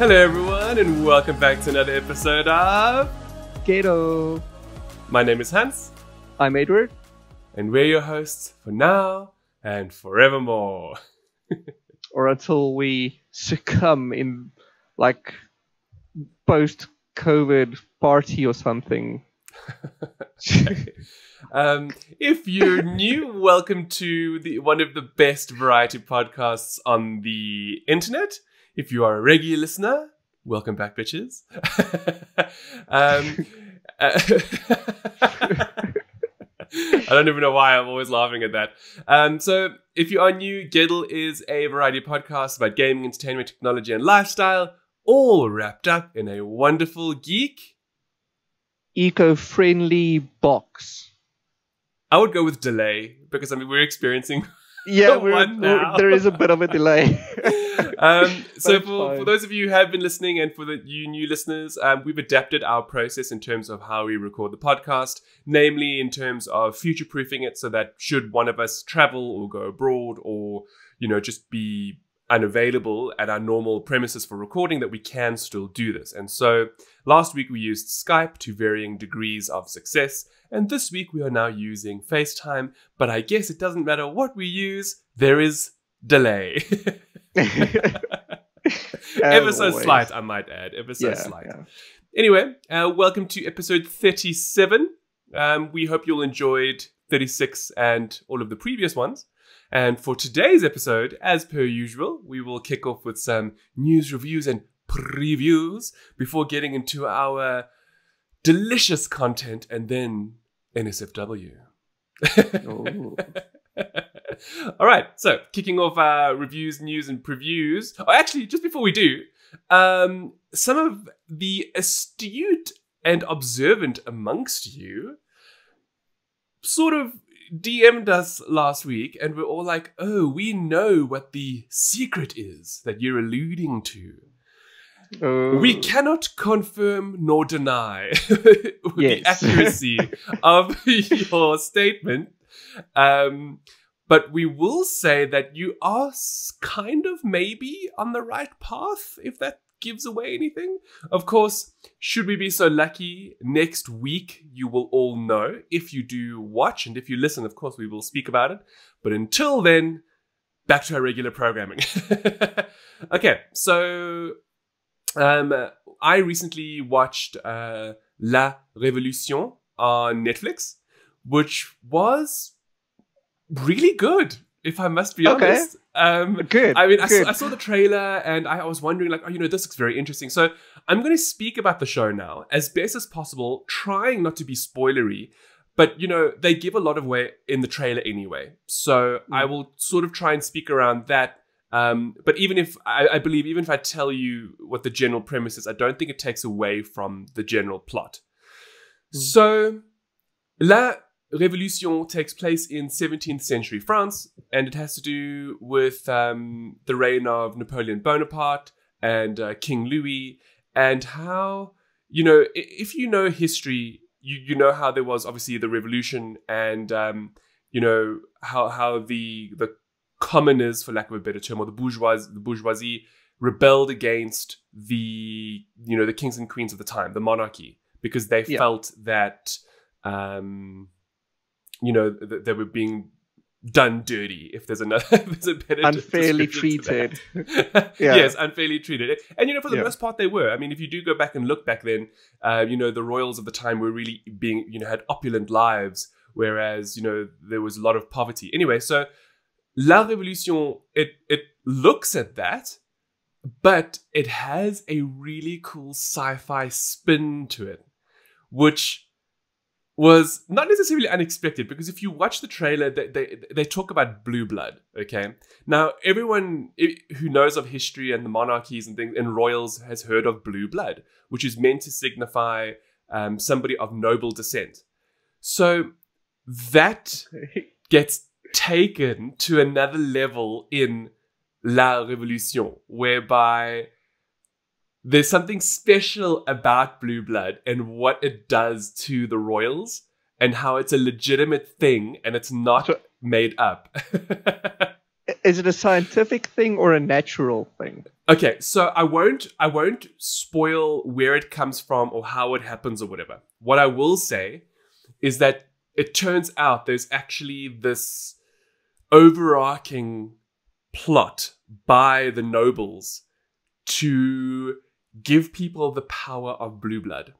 Hello, everyone, and welcome back to another episode of GETL. My name is Hans, I'm Edward. and we're your hosts for now and forevermore. Or until we succumb in like post COVID party or something. um, if you're new, welcome to the one of the best variety podcasts on the internet. If you are a regular listener, welcome back, bitches. um, uh, I don't even know why I'm always laughing at that. Um, so, if you are new, GETL is a variety podcast about gaming, entertainment, technology, and lifestyle, all wrapped up in a wonderful geek. Eco friendly box. I would go with delay because I mean we're experiencing. Yeah, we're, we're- there is a bit of a delay. um, so for, for those of you who have been listening and for the you new listeners, um, we've adapted our process in terms of how we record the podcast, namely in terms of future proofing it so that should one of us travel or go abroad or you know just be unavailable at our normal premises for recording that we can still do this. And so last week we used Skype to varying degrees of success, and this week we are now using FaceTime, but I guess it doesn't matter what we use, there is delay. Ever so slight, I might add. Ever so Yeah, slight. yeah. Anyway, uh, welcome to episode 37. Um, we hope you'll enjoyed 36 and all of the previous ones. And for today's episode, as per usual, we will kick off with some news reviews and previews before getting into our delicious content and then NSFW. All right, so kicking off our reviews, news, and previews. Oh, actually, just before we do, um, some of the astute and observant amongst you sort of DM'd us last week, and we're all like, "Oh, we know what the secret is that you're alluding to." Oh. We cannot confirm nor deny the accuracy of your statement. Um, but we will say that you are kind of maybe on the right path, if that gives away anything. Of course, should we be so lucky, next week you will all know if you do watch, and if you listen, of course, we will speak about it. But until then, back to our regular programming. okay, so um, I recently watched uh, La Révolution on Netflix, which was really good, if I must be Okay. honest. Um, Good. I mean, I saw, I saw the trailer and I was wondering, like, oh, you know, this looks very interesting. So I'm going to speak about the show now as best as possible, trying not to be spoilery. But, you know, they give a lot of way in the trailer anyway. So I will sort of try and speak around that. Um, but even if I, I believe, even if I tell you what the general premise is, I don't think it takes away from the general plot. Mm. So, La Révolution takes place in 17th century France, and it has to do with um, the reign of Napoleon Bonaparte and uh, King Louis, and how you know if you know history, you you know how there was obviously the revolution, and um, you know how how the the commoners, for lack of a better term, or the bourgeoisie, the bourgeoisie rebelled against the you know the kings and queens of the time, the monarchy, because they Yeah. felt that um, you know th- they were being done dirty. If there's another, if there's a better Unfairly treated. Yeah. Yes, unfairly treated. And you know, for the Yeah. most part, they were. I mean, if you do go back and look back then, uh, you know, the royals of the time were really being, you know, had opulent lives, whereas you know there was a lot of poverty. Anyway, so La Révolution, it it looks at that, but it has a really cool sci-fi spin to it, which was not necessarily unexpected because if you watch the trailer, they, they, they talk about blue blood. Okay, now everyone who knows of history and the monarchies and things and royals has heard of blue blood, which is meant to signify um, somebody of noble descent. So that gets taken to another level in La Révolution, whereby there's something special about blue blood and what it does to the royals and how it's a legitimate thing and it's not So- made up. Is it a scientific thing or a natural thing? Okay, so I won't I won't spoil where it comes from or how it happens or whatever. What I will say is that it turns out there's actually this overarching plot by the nobles to give people the power of blue blood.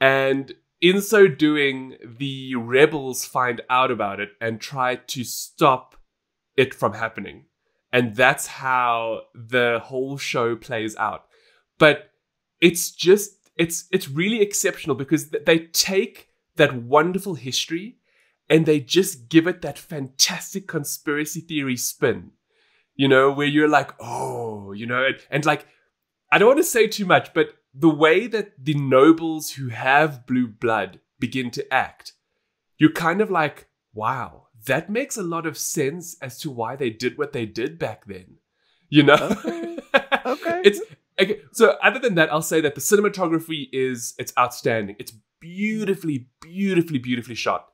And in so doing, the rebels find out about it and try to stop it from happening. And that's how the whole show plays out. But it's just, it's, it's really exceptional because they take that wonderful history and they just give it that fantastic conspiracy theory spin, you know, where you're like, oh, you know, and, and like, I don't want to say too much, but the way that the nobles who have blue blood begin to act, you're kind of like, wow, that makes a lot of sense as to why they did what they did back then. You know? Okay. Okay. it's okay, so other than that, I'll say that the cinematography is it's outstanding. It's beautifully, beautifully, beautifully shot.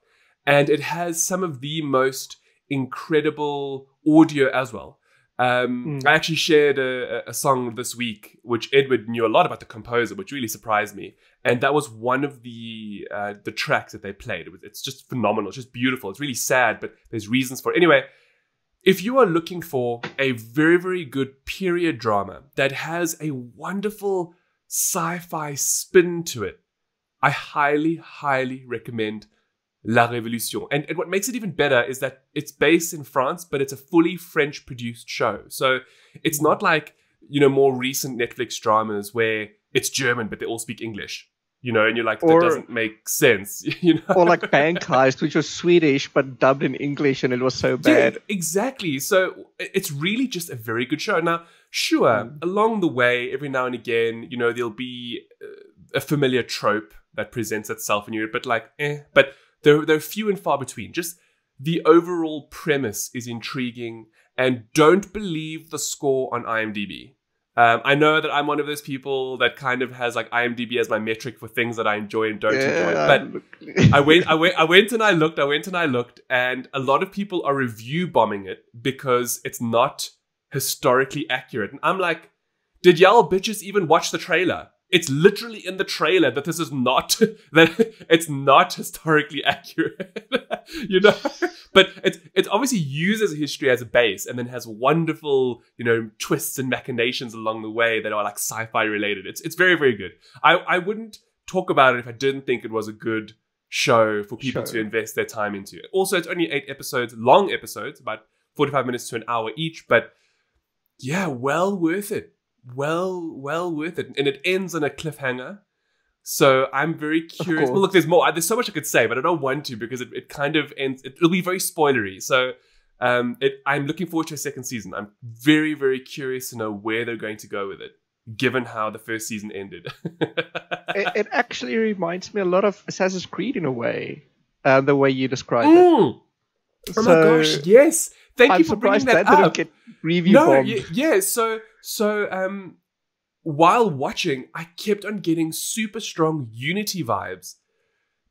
And it has some of the most incredible audio as well. Um, Mm. I actually shared a, a song this week, which Edward knew a lot about the composer, which really surprised me. And that was one of the uh, the tracks that they played. It was, it's just phenomenal. It's just beautiful. It's really sad, but there's reasons for it. Anyway, if you are looking for a very, very good period drama that has a wonderful sci-fi spin to it, I highly, highly recommend La Révolution. And, and what makes it even better is that it's based in France, but it's a fully French produced show. So it's not like, you know, more recent Netflix dramas where it's German, but they all speak English. You know, and you're like, that doesn't make sense. You know? or like Bank Heist, which was Swedish but dubbed in English, and it was so bad. Yeah, exactly. So it's really just a very good show. Now, sure, Mm. along the way, every now and again, you know, there'll be uh, a familiar trope that presents itself in Europe, but like, eh. But they're, they're few and far between. Just the overall premise is intriguing, and don't believe the score on IMDb. Um, I know that I'm one of those people that kind of has like IMDb as my metric for things that I enjoy and don't enjoy. But I went, I went, I went and I looked, I went and I looked, and a lot of people are review bombing it because it's not historically accurate. And I'm like, did y'all bitches even watch the trailer? It's literally in the trailer that this is not that it's not historically accurate, you know. But it it obviously uses history as a base, and then has wonderful you know twists and machinations along the way that are like sci-fi related. It's it's very very good. I I wouldn't talk about it if I didn't think it was a good show for people Show. to invest their time into. Also, it's only eight episodes, long episodes, about 45 minutes to an hour each, but yeah, well worth it. Well, well worth it. And it ends on a cliffhanger. So I'm very curious. Well, look, there's more. There's so much I could say, but I don't want to because it, it kind of ends. It, will be very spoilery. So um, it, I'm looking forward to a second season. I'm very, very curious to know where they're going to go with it, given how the first season ended. it, it actually reminds me a lot of Assassin's Creed in a way, uh, the way you described it. Mm. Oh my gosh, yes. Thank I'm you for bringing that, that, up. didn't get review no, y- yeah. So, so um, while watching, I kept on getting super strong Unity vibes,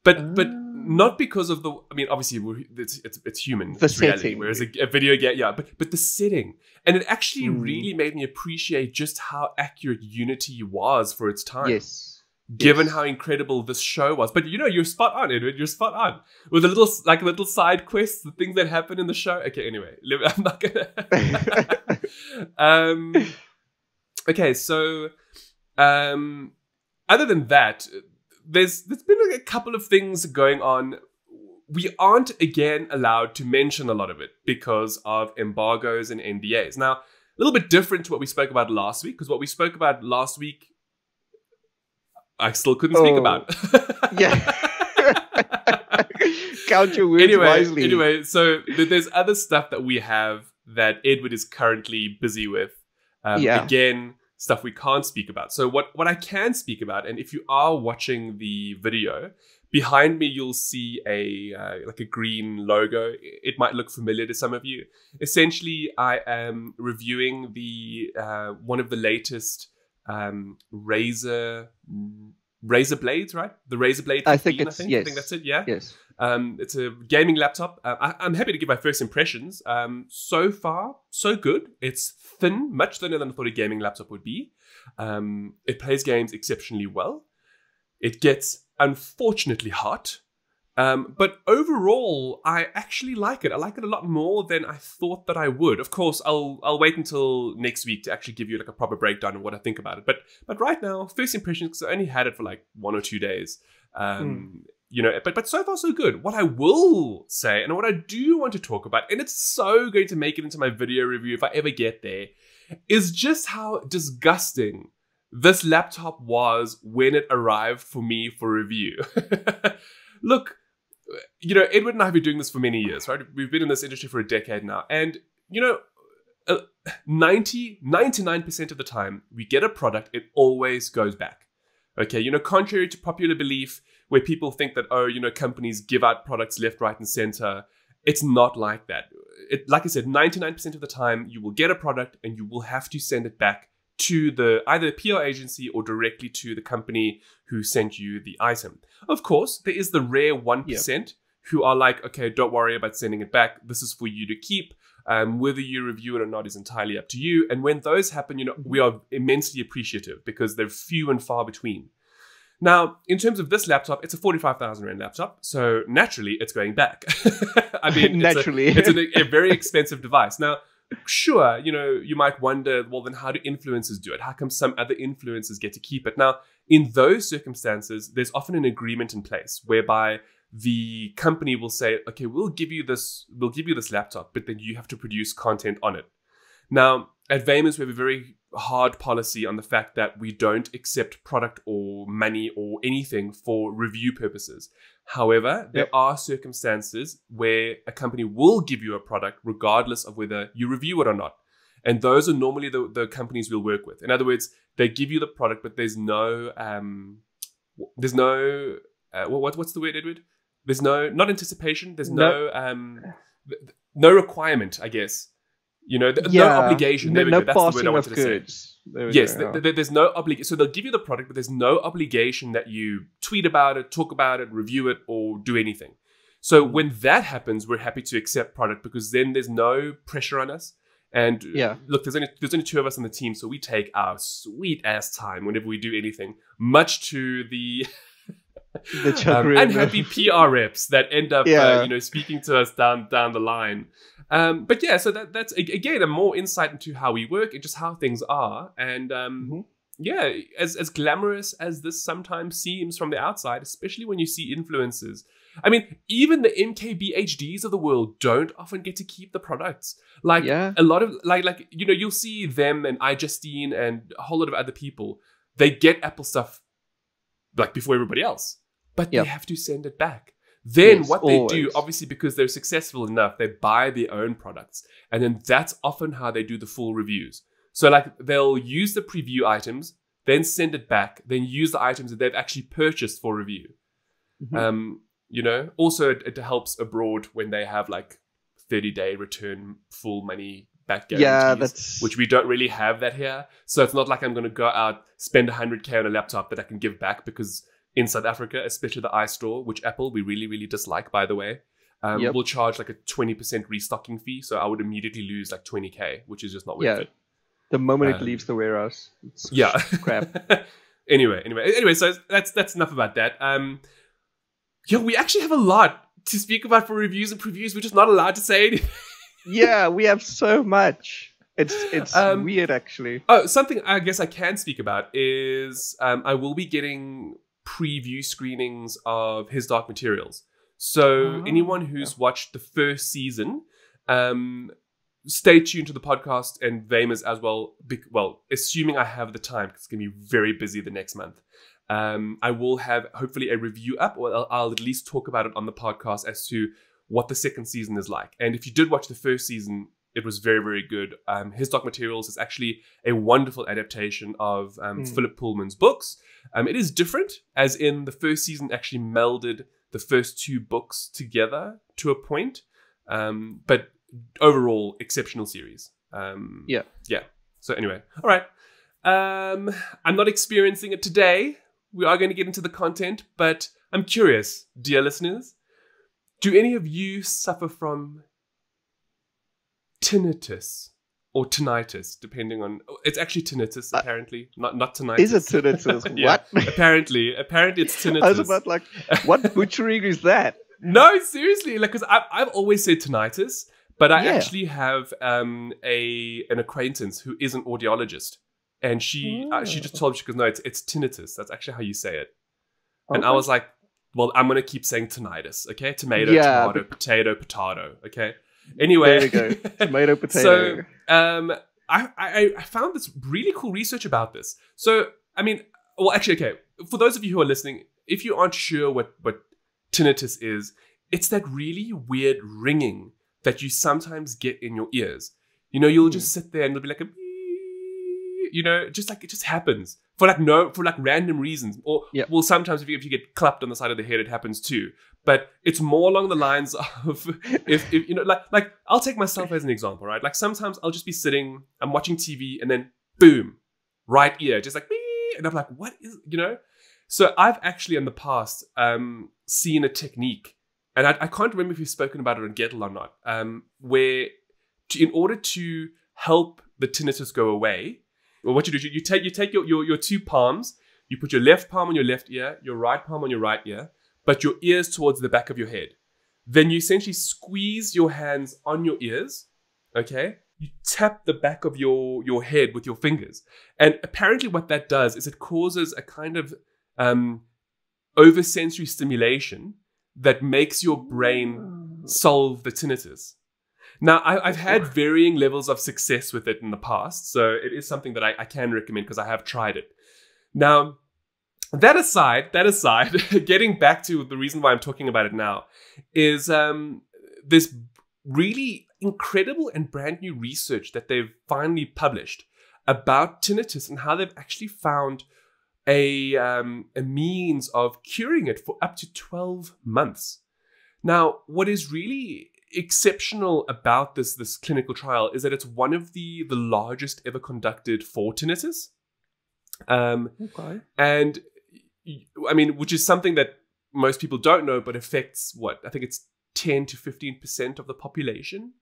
but but Ah. not because of the. I mean, obviously, it's, it's it's human. The it's reality, setting. whereas a, a video game, yeah, but but the setting, and it actually Mm. really made me appreciate just how accurate Unity was for its time Yes. Given Yes. how incredible this show was. But you know, you're spot on, Edward. You're spot on with the little like little side quests, the things that happen in the show. Okay, anyway, I'm not gonna. um, okay, so um, other than that, there's there's been like a couple of things going on. We aren't again allowed to mention a lot of it because of embargoes and NDAs. Now, a little bit different to what we spoke about last week, because what we spoke about last week I still couldn't speak Oh. about. Yeah. Count your words anyway, wisely. anyway, so there's other stuff that we have that Edward is currently busy with. Um, Yeah. Again, stuff we can't speak about. So what what I can speak about, and if you are watching the video behind me, you'll see a uh, like a green logo. It might look familiar to some of you. Essentially, I am reviewing the uh, one of the latest um, Razer Razer Blades, right? The Razer Blade. I think 15, it's- I think. I think that's it. Yeah. Yes. Um, it's a gaming laptop. Uh, I, am happy to give my first impressions. Um, so far, so good. It's thin, much thinner than I thought a gaming laptop would be. Um, it plays games exceptionally well. It gets unfortunately hot. Um, but overall, I actually like it. I like it a lot more than I thought that I would. Of course, I'll I'll wait until next week to actually give you like a proper breakdown of what I think about it. But but right now, first impressions because I only had it for like one or two days. Um, mm. You know, but but so far so good. What I will say, and what I do want to talk about, and it's so going to make it into my video review if I ever get there, is just how disgusting this laptop was when it arrived for me for review. Look you know, Edward and I have been doing this for many years, right? We've been in this industry for a decade now. And, you know, uh, 90, 99% of the time, we get a product, it always goes back. Okay, you know, contrary to popular belief, where people think that, oh, you know, companies give out products left, right, and center, it's not like that. It, like I said, 99% of the time, you will get a product and you will have to send it back to the either the PR agency or directly to the company who sent you the item. Of course, there is the rare 1% yep. who are like, okay, don't worry about sending it back. This is for you to keep. Um, whether you review it or not is entirely up to you. And when those happen, you know, we are immensely appreciative because they're few and far between. Now, in terms of this laptop, it's a 45,000 Rand laptop. So naturally, it's going back. I mean, naturally, it's, a, it's a very expensive device. Now, sure, you know, you might wonder, well, then how do influencers do it? How come some other influencers get to keep it? Now, in those circumstances, there's often an agreement in place whereby the company will say, okay, we'll give you this, we'll give you this laptop, but then you have to produce content on it. Now, at Vamers, we have a very hard policy on the fact that we don't accept product or money or anything for review purposes. However, there yep. are circumstances where a company will give you a product regardless of whether you review it or not. And those are normally the, the companies we'll work with. In other words, they give you the product, but there's no, um, there's no, uh, what, what's the word, Edward? There's no, not anticipation. There's no, no um, no requirement, I guess, you know, th- yeah. no obligation. There no, we go. That's the word I wanted to goods. say. Yes, go, th- th- there's no obligation. So they'll give you the product, but there's no obligation that you tweet about it, talk about it, review it, or do anything. So when that happens, we're happy to accept product because then there's no pressure on us. And yeah, look, there's only there's only two of us on the team, so we take our sweet ass time whenever we do anything, much to the the um, unhappy PR reps that end up, yeah. uh, you know, speaking to us down down the line. Um, but yeah, so that, that's again a more insight into how we work and just how things are. And um, mm-hmm. yeah, as as glamorous as this sometimes seems from the outside, especially when you see influencers. I mean, even the MKBHDs of the world don't often get to keep the products. Like yeah. a lot of like like you know you'll see them and I iJustine and a whole lot of other people. They get Apple stuff like before everybody else, but yep. they have to send it back. Then yes, what always. they do, obviously because they're successful enough, they buy their own products. And then that's often how they do the full reviews. So like they'll use the preview items, then send it back, then use the items that they've actually purchased for review. Mm-hmm. Um, you know, also it, it, helps abroad when they have like 30 day return full money back guarantees, yeah, that's... which we don't really have that here. So it's not like I'm going to go out, spend 100K on a laptop that I can give back because in South Africa, especially the iStore, which Apple we really really dislike, by the way, um, yep. will charge like a twenty percent restocking fee. So I would immediately lose like twenty k, which is just not worth yeah. it. The moment um, it leaves the warehouse, yeah, crap. anyway, anyway, anyway, so that's that's enough about that. Um, yeah, we actually have a lot to speak about for reviews and previews. We're just not allowed to say anything. yeah, we have so much. It's it's um, weird actually. Oh, something I guess I can speak about is um, I will be getting preview screenings of His Dark Materials. So oh, anyone who's yeah. watched the first season, um, stay tuned to the podcast and Vamers as well. Be- well, assuming I have the time, because it's going to be very busy the next month. Um, I will have hopefully a review up, or I'll, I'll, at least talk about it on the podcast as to what the second season is like. And if you did watch the first season, it was very, very good. Um, His Dark Materials is actually a wonderful adaptation of um, mm. Philip Pullman's books. Um, it is different, as in the first season actually melded the first two books together to a point. Um, but overall, exceptional series. Um, yeah. Yeah. So, anyway, all right. Um, I'm not experiencing it today. We are going to get into the content, but I'm curious, dear listeners, Do any of you suffer from tinnitus or tinnitus, depending on? It's actually tinnitus, Uh, apparently, not not tinnitus. Is it tinnitus? Yeah, What? apparently, apparently it's tinnitus. I was about like, what butchering is that? No, seriously, like because I've I've always said tinnitus, but I Yeah. actually have um a an acquaintance who is an audiologist, and she uh, she just Oh. told me she goes no, it's it's tinnitus. That's actually how you say it. And I was like, well, I'm gonna keep saying tinnitus, okay? Tomato, Yeah, tomato, potato, potato, okay. Anyway, There we go. Tomato, potato. so, um, I, I I found this really cool research about this. So, I mean, well, actually, okay. For those of you who are listening, if you aren't sure what what tinnitus is, it's that really weird ringing that you sometimes get in your ears. You know, you'll Hmm. just sit there and it'll be like a, you know, just like it just happens for like no for like random reasons. Or Yeah. well, sometimes if you if you get clapped on the side of the head, it happens too. But it's more along the lines of if, if you know, like like I'll take myself as an example, right? Like sometimes I'll just be sitting, I'm watching TV, and then boom, right ear, just like, "Beep," and I'm like, what is, you know? So I've actually in the past um, seen a technique, and I, I can't remember if you've spoken about it on GETL or not, um, where to, in order to help the tinnitus go away, well, what you do, you, you take you take your, your your two palms, you put your left palm on your left ear, your right palm on your right ear, but your ears towards the back of your head. Then you essentially squeeze your hands on your ears, okay? You tap the back of your your head with your fingers, and apparently what that does is it causes a kind of um, oversensory stimulation that makes your brain solve the tinnitus. Now, I, I've had varying levels of success with it in the past, so it is something that I, I can recommend because I have tried it. Now, that aside, that aside, getting back to the reason why I'm talking about it now is um, this really incredible and brand new research that they've finally published about tinnitus and how they've actually found a, um, a means of curing it for up to 12 months. Now, what is really exceptional about this, this clinical trial is that it's one of the, the largest ever conducted for tinnitus. Um, Okay. and I mean, which is something that most people don't know, but affects what I think it's 10 to 15% of the population.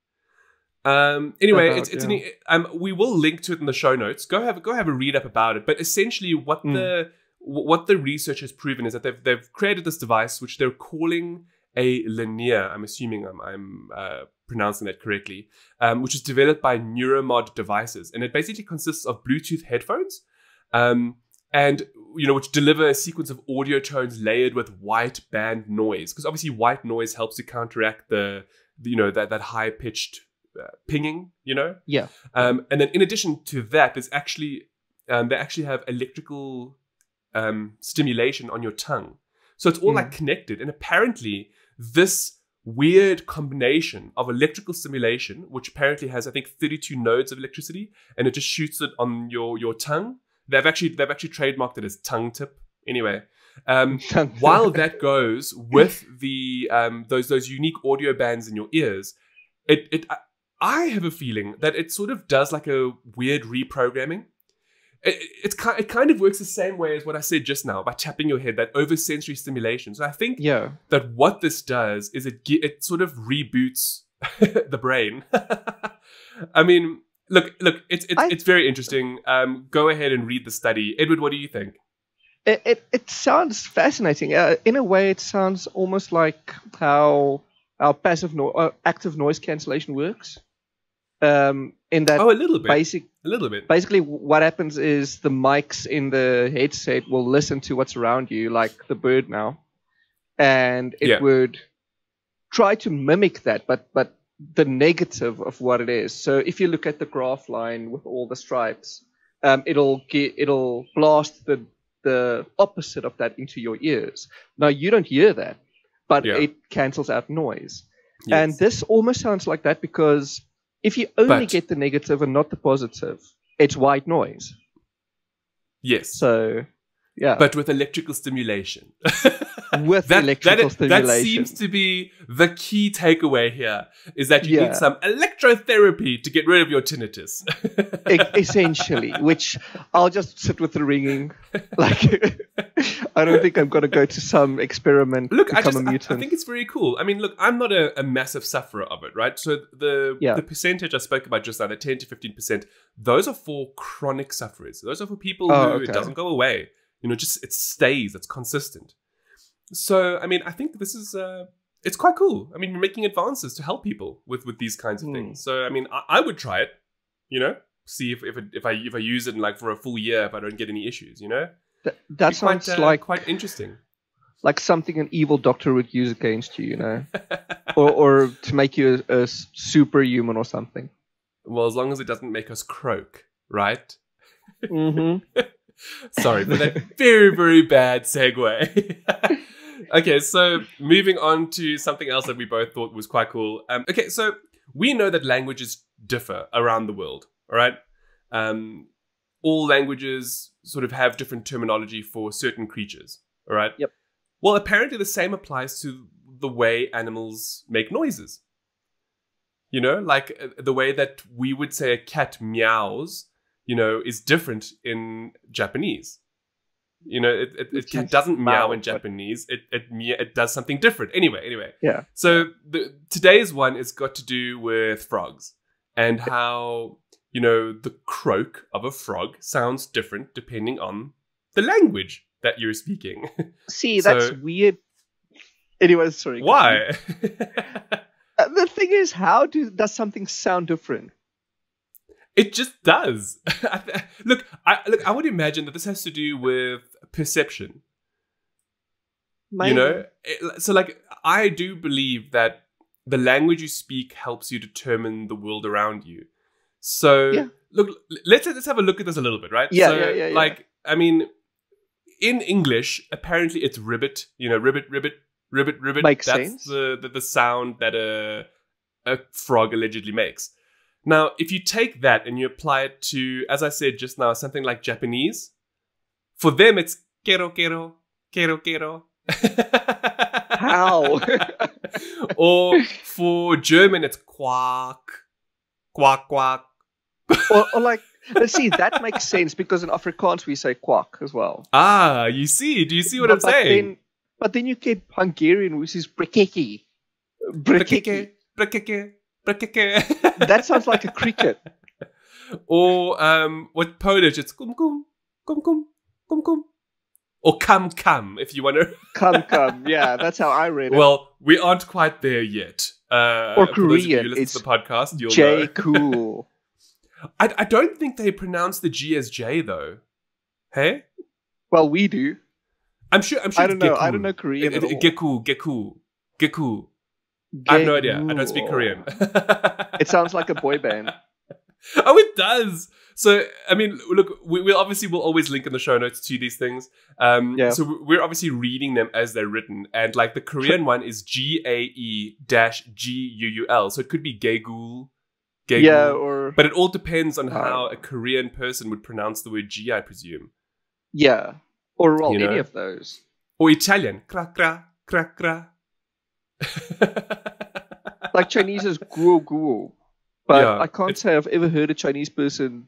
Um, anyway, About, it's, it's yeah. an, um, we will link to it in the show notes. Go have go have a read up about it. But essentially, what Mm. the what the research has proven is that they've they've created this device which they're calling a Lenire. I'm assuming I'm I'm uh, pronouncing that correctly, um, which is developed by Neuromod Devices, and it basically consists of Bluetooth headphones, um, and you know which deliver a sequence of audio tones layered with white band noise, because obviously white noise helps to counteract the, the you know that that high pitched uh, pinging, you know. Yeah. Um, and then in addition to that, there's actually um, they actually have electrical um, stimulation on your tongue. So it's all Mm. like connected. And apparently, this weird combination of electrical stimulation, which apparently has, I think, 32 nodes of electricity, and it just shoots it on your, your tongue. They've actually they've actually trademarked it as tongue tip. Anyway, um, while that goes with the um, those those unique audio bands in your ears, it it I- have a feeling that it sort of does like a weird reprogramming. It, it's ki- it kind of works the same way as what I said just now by tapping your head, that oversensory stimulation. So I think yeah. that what this does is it it sort of reboots the brain. I mean, look, look, it's it's, I- it's very interesting. Um, go ahead and read the study, Edward. What do you think? It, it, it sounds fascinating. Uh, in a way, it sounds almost like how our passive no- uh, active noise cancellation works. Um, in that Oh, a little bit, basic, a little bit. basically, what happens is the mics in the headset will listen to what's around you, like the bird now, and it Yeah. would try to mimic that, but but the negative of what it is. So if you look at the graph line with all the stripes, um, it'll get, it'll blast the the opposite of that into your ears. Now you don't hear that, but Yeah. it cancels out noise. Yes. And this almost sounds like that because if you only But- get the negative and not the positive, it's white noise. yes, So, yeah, but with electrical stimulation. with that, electrical that, stimulation. that seems to be the key takeaway here is that you Yeah. need some electrotherapy to get rid of your tinnitus. E- essentially, which I'll just sit with the ringing. Like, I don't think I'm going to go to some experiment Look, I just a I. I think it's very cool. I mean, look, I'm not a, a massive sufferer of it, right? So the Yeah. the percentage I spoke about just now, the 10 to 15 percent, those are for chronic sufferers. Those are for people Oh, who okay. it doesn't go away. You know, just it stays. It's consistent. So I mean, I think this is uh, it's quite cool. I mean, we're making advances to help people with with these kinds of Hmm. things. So I mean, I, I would try it. You know, see if if, it, if I if I use it in like for a full year, if I don't get any issues. You know, Th- that Be quite, sounds uh, like quite interesting. like something an evil doctor would use against you, you know, or or to make you a, a superhuman or something. Well, as long as it doesn't make us croak, right? Mm-hmm. Sorry for that very, very bad segue. okay, so moving on to something else that we both thought was quite cool. Um, okay, so we know that languages differ around the world, all right? Um, all languages sort of have different terminology for certain creatures, all right? Yep. Well, apparently the same applies to the way animals make noises. You know, like uh, the way that we would say a cat meows, you know, is different in Japanese. You know, it, it, it doesn't meow in Japanese. It it it does something different. Anyway, anyway. Yeah. So the, today's one is got to do with frogs and how you know the croak of a frog sounds different depending on the language that you're speaking. See, that's weird. Anyway, sorry. Why? Uh, the thing is, how do does something sound different? It just does. look, I look. I would imagine that this has to do with perception. You know, It- so like I do believe that the language you speak helps you determine the world around you. So Yeah. look, let's let's have a look at this a little bit, right? Yeah, so, yeah, yeah, yeah. Like, I mean, in English, apparently it's ribbit. You know, ribbit, ribbit, ribbit, ribbit. Makes That's sense. the, the the sound that a a frog allegedly makes. Now, if you take that and you apply it to, as I said just now, something like Japanese, for them it's kero kero kero kero. How? or for German, it's quack, quack, quack. or, or like, let's see, that makes sense because in Afrikaans we say quack as well. Ah, you see? Do you see what but, I'm but saying? Then, but then you get Hungarian, which is brekeki. Brekeki. That sounds like a cricket. or um, with Polish, it's kum kum, kum kum, kum kum. Or kam kam, if you want to. Come, come. Yeah, that's how I read it. Well, we aren't quite there yet. Uh, Or for those of you Korean, it's the podcast, you'll J cool. I, I don't think they pronounce the G as J though. Hey, Well, we do. I'm sure. I'm sure. I don't know. I Geku. don't know Korean It, it. Geku, Geku, Geku. I have no idea. I don't speak Korean. It sounds like a boy band. oh, it does. So, I mean, look, we, we obviously will always link in the show notes to these things. Um, Yeah. So we're obviously reading them as they're written, and like the Korean one is G A E dash G U U L, so it could be Gegul, Gegul. Yeah, or but it all depends on Uh, how a Korean person would pronounce the word G, I presume, yeah, or well, You know? any of those. or Italian, kra kra kra kra. Like Chinese is guo guo, but Yeah, I can't say I've ever heard a Chinese person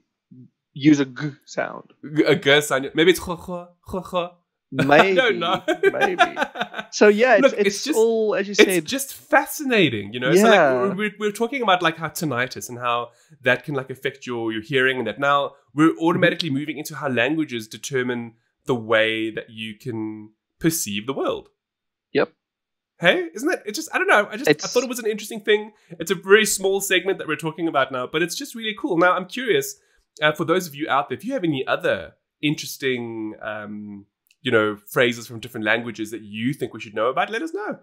use a g sound. a G sound. Maybe it's ho ho ho ho. Maybe, I don't know. maybe. So yeah, it's, Look, it's, it's just- all as you it's just fascinating, you know. So Yeah. like we're, we're talking about like how tinnitus and how that can like affect your your hearing, and that now we're mm-hmm. automatically moving into how languages determine the way that you can perceive the world. Hey, isn't that? It just I don't know. I just I thought it was an interesting thing. It's a very small segment that we're talking about now, but it's just really cool. Now I'm curious uh, for those of you out there, if you have any other interesting, um, you know, phrases from different languages that you think we should know about, let us know.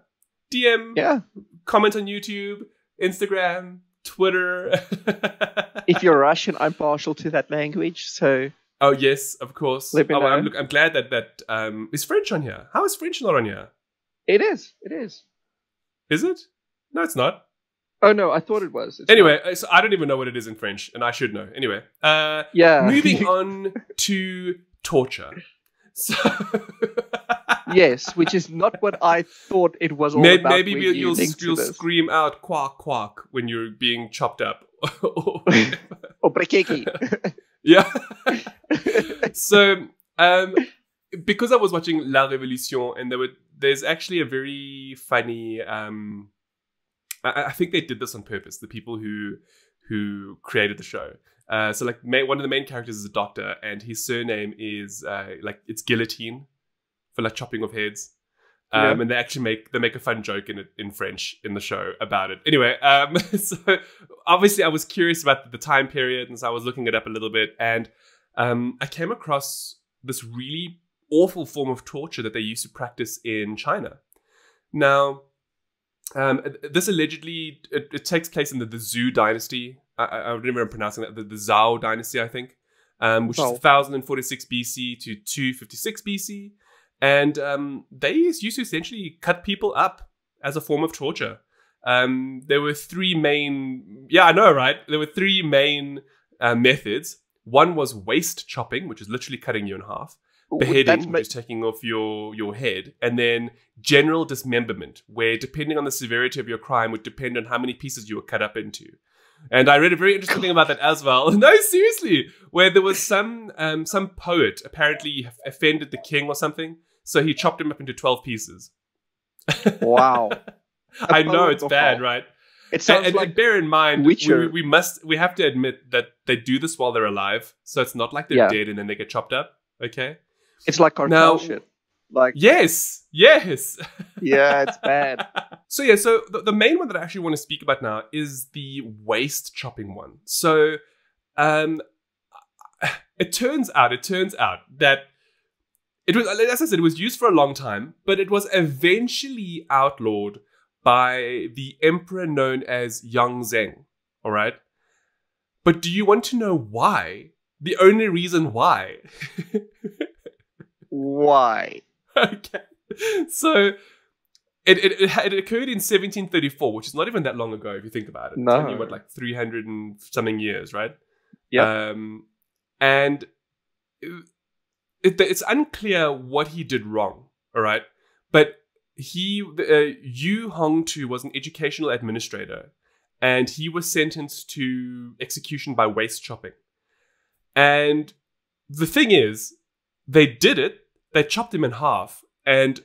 DM, yeah, comment on YouTube, Instagram, Twitter. if you're Russian, I'm partial to that language. So oh yes, of course. Oh, I'm, look, I'm glad that that um, is French on here. How is French not on here? It is. It is. Is it? No, it's not. Oh no, I thought it was. It's Anyway, so I don't even know what it is in French, and I should know. Anyway, uh, yeah. moving on to torture. So yes, which is not what I thought it was all maybe, about. maybe you'll, you you'll, you'll scream out quack quack when you're being chopped up. Oh, brekeki. yeah. so, um, because I was watching La Révolution, and there were there's actually a very funny. Um, I, I think they did this on purpose. The people who who created the show. Uh, so like ma- one of the main characters is a doctor, and his surname is uh, like it's guillotine for like chopping of heads. Um, Yeah. and they actually make they make a fun joke in it in French in the show about it. Anyway, um, so obviously I was curious about the time period, and so I was looking it up a little bit, and um, I came across this really awful form of torture that they used to practice in China. Now, um, this allegedly it, it takes place in the, the Zhou dynasty. I, I don't remember pronouncing that. The, the Zhao dynasty, I think, um, which Zhao. is 1046 BC to 256 BC, and um, they used to essentially cut people up as a form of torture. Um, there were three main. Yeah, I know, right? There were three main uh, methods. One was waist chopping, which is literally cutting you in half beheading, which is taking off your your head, and then general dismemberment, where depending on the severity of your crime would depend on how many pieces you were cut up into. And I read a very interesting thing about that as well. No, seriously, where there was some um, some poet apparently offended the king or something, so he chopped him up into twelve pieces. wow. I know it's bad, right? It sounds And, and like bear in mind, we, we, we must we have to admit that they do this while they're alive, so it's not like they're Yeah. dead and then they get chopped up. Okay. It's like cartel Now- shit. Like Yes, yes. yeah, it's bad. So yeah, so the, the main one that I actually want to speak about now is the waist chopping one. So, um, it turns out, it turns out that it was, as I said, it was used for a long time, but it was eventually outlawed by the emperor known as Yongzheng. All right, but do you want to know why? The only reason why. Why? okay. So it, it, it, it occurred in 1734, which is not even that long ago if you think about it. No. It's only, what, like 300 and something years, right? Yep. Um, and it, it, it's unclear what he did wrong, all right? But he, uh, Yu Hongtu was an educational administrator and he was sentenced to execution by waist chopping. And the thing is, they did it, they chopped him in half, and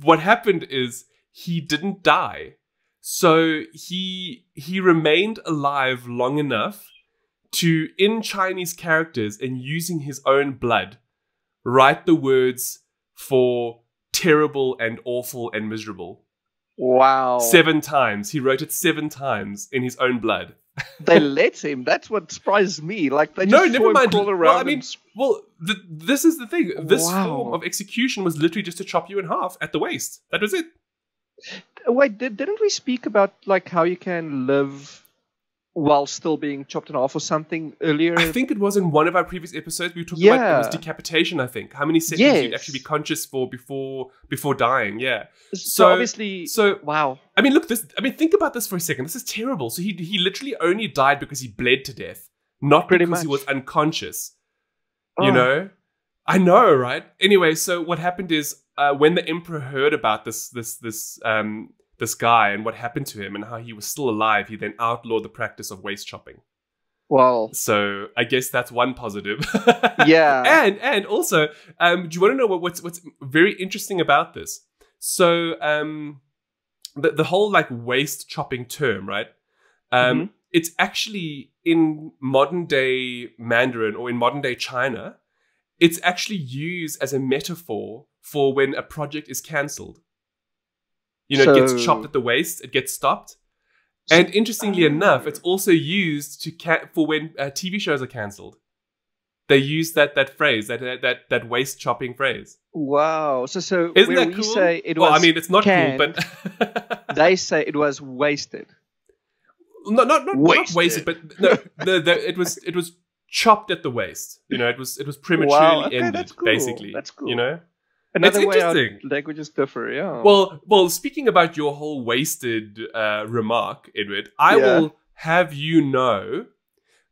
what happened is he didn't die. So he he remained alive long enough to in Chinese characters and using his own blood write the words for terrible and awful and miserable. Wow. Seven times. He wrote it seven times in his own blood. They let him. That's what surprised me. Like they just No, never mind. crawl Well. I mean, and Well, th- this is the thing. This Wow. form of execution was literally just to chop you in half at the waist. That was it. wait, did, didn't we speak about like how you can live while still being chopped in half or something earlier? I think it was in one of our previous episodes we talked talking about it was decapitation. I think how many seconds you'd actually be conscious for before before dying. Yeah. so, so- obviously, So wow. I mean, look this. I mean, think about this for a second. This is terrible. So he he literally only died because he bled to death, not Pretty because he was unconscious. You Oh. know, I know, right? Anyway, so what happened is uh, when the emperor heard about this this this um this guy and what happened to him and how he was still alive, he then outlawed the practice of waist chopping. Well, So I guess that's one positive. yeah. and and also, um, do you want to know what, what's what's very interesting about this? So um, the the whole like waist chopping term, right? Um, Mhm. It's actually in modern day Mandarin or in modern day China, it's actually used as a metaphor for when a project is cancelled. You know, it gets chopped at the waist, it gets stopped. And interestingly enough, it's also used to ca- for when uh, TV shows are cancelled. They use that that phrase, that that that, waist chopping phrase. Wow. So, so Isn't that we cool? say it well, was, I mean, it's not canned, cool, but they say it was wasted. not not not Wasted. not wasted, but no, the, the, it was it was chopped at the waist. You know, it was it was prematurely Wow, okay, ended, that's cool. basically. That's cool. You know. Another way our interesting. languages differ. Yeah. Well, well, speaking about your whole wasted uh, remark, Edward, I Yeah. will have you know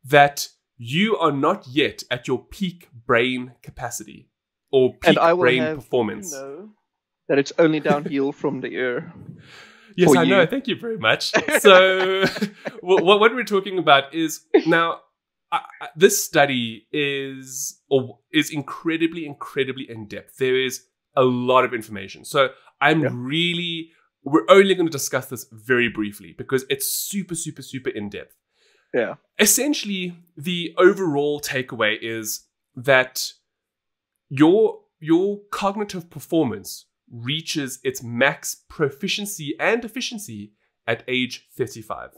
that you are not yet at your peak brain capacity or peak and I will brain have performance. You know that it's only downhill from the ear. Yes, I know. Thank you very much. So, what, what we're talking about is now. I, this study is or is incredibly, incredibly in depth. There is a lot of information. So I'm Yeah. really we're only going to discuss this very briefly because it's super, super, super in depth. Yeah. Essentially, the overall takeaway is that your your cognitive performance reaches its max proficiency and efficiency at age 35.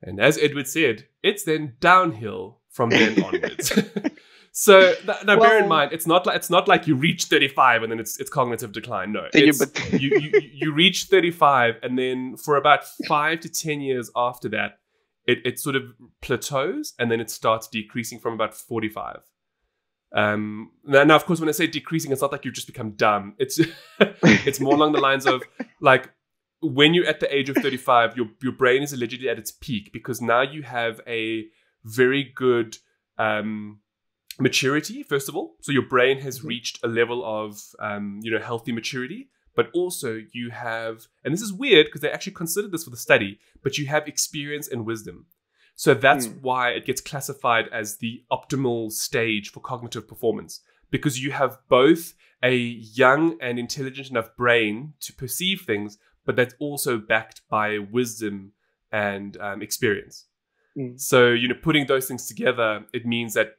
And as Edward said, it's then downhill from then onwards. so th- now bear in mind, it's not like it's not like you reach 35 and then it's it's cognitive decline. No, you- but- you, you you reach 35 and then for about five to 10 years after that, it, it sort of plateaus and then it starts decreasing from about 45. Um, now, now, of course, when I say decreasing, it's not like you've just become dumb. It's it's more along the lines of like when you're at the age of 35, your your brain is allegedly at its peak because now you have a very good um, maturity. First of all, so your brain has Mhm. reached a level of um, you know healthy maturity, but also you have, and this is weird because they actually considered this for the study, but you have experience and wisdom. So that's Hmm. why it gets classified as the optimal stage for cognitive performance because you have both a young and intelligent enough brain to perceive things, but that's also backed by wisdom and um, experience. Mm. So, you know, putting those things together, it means that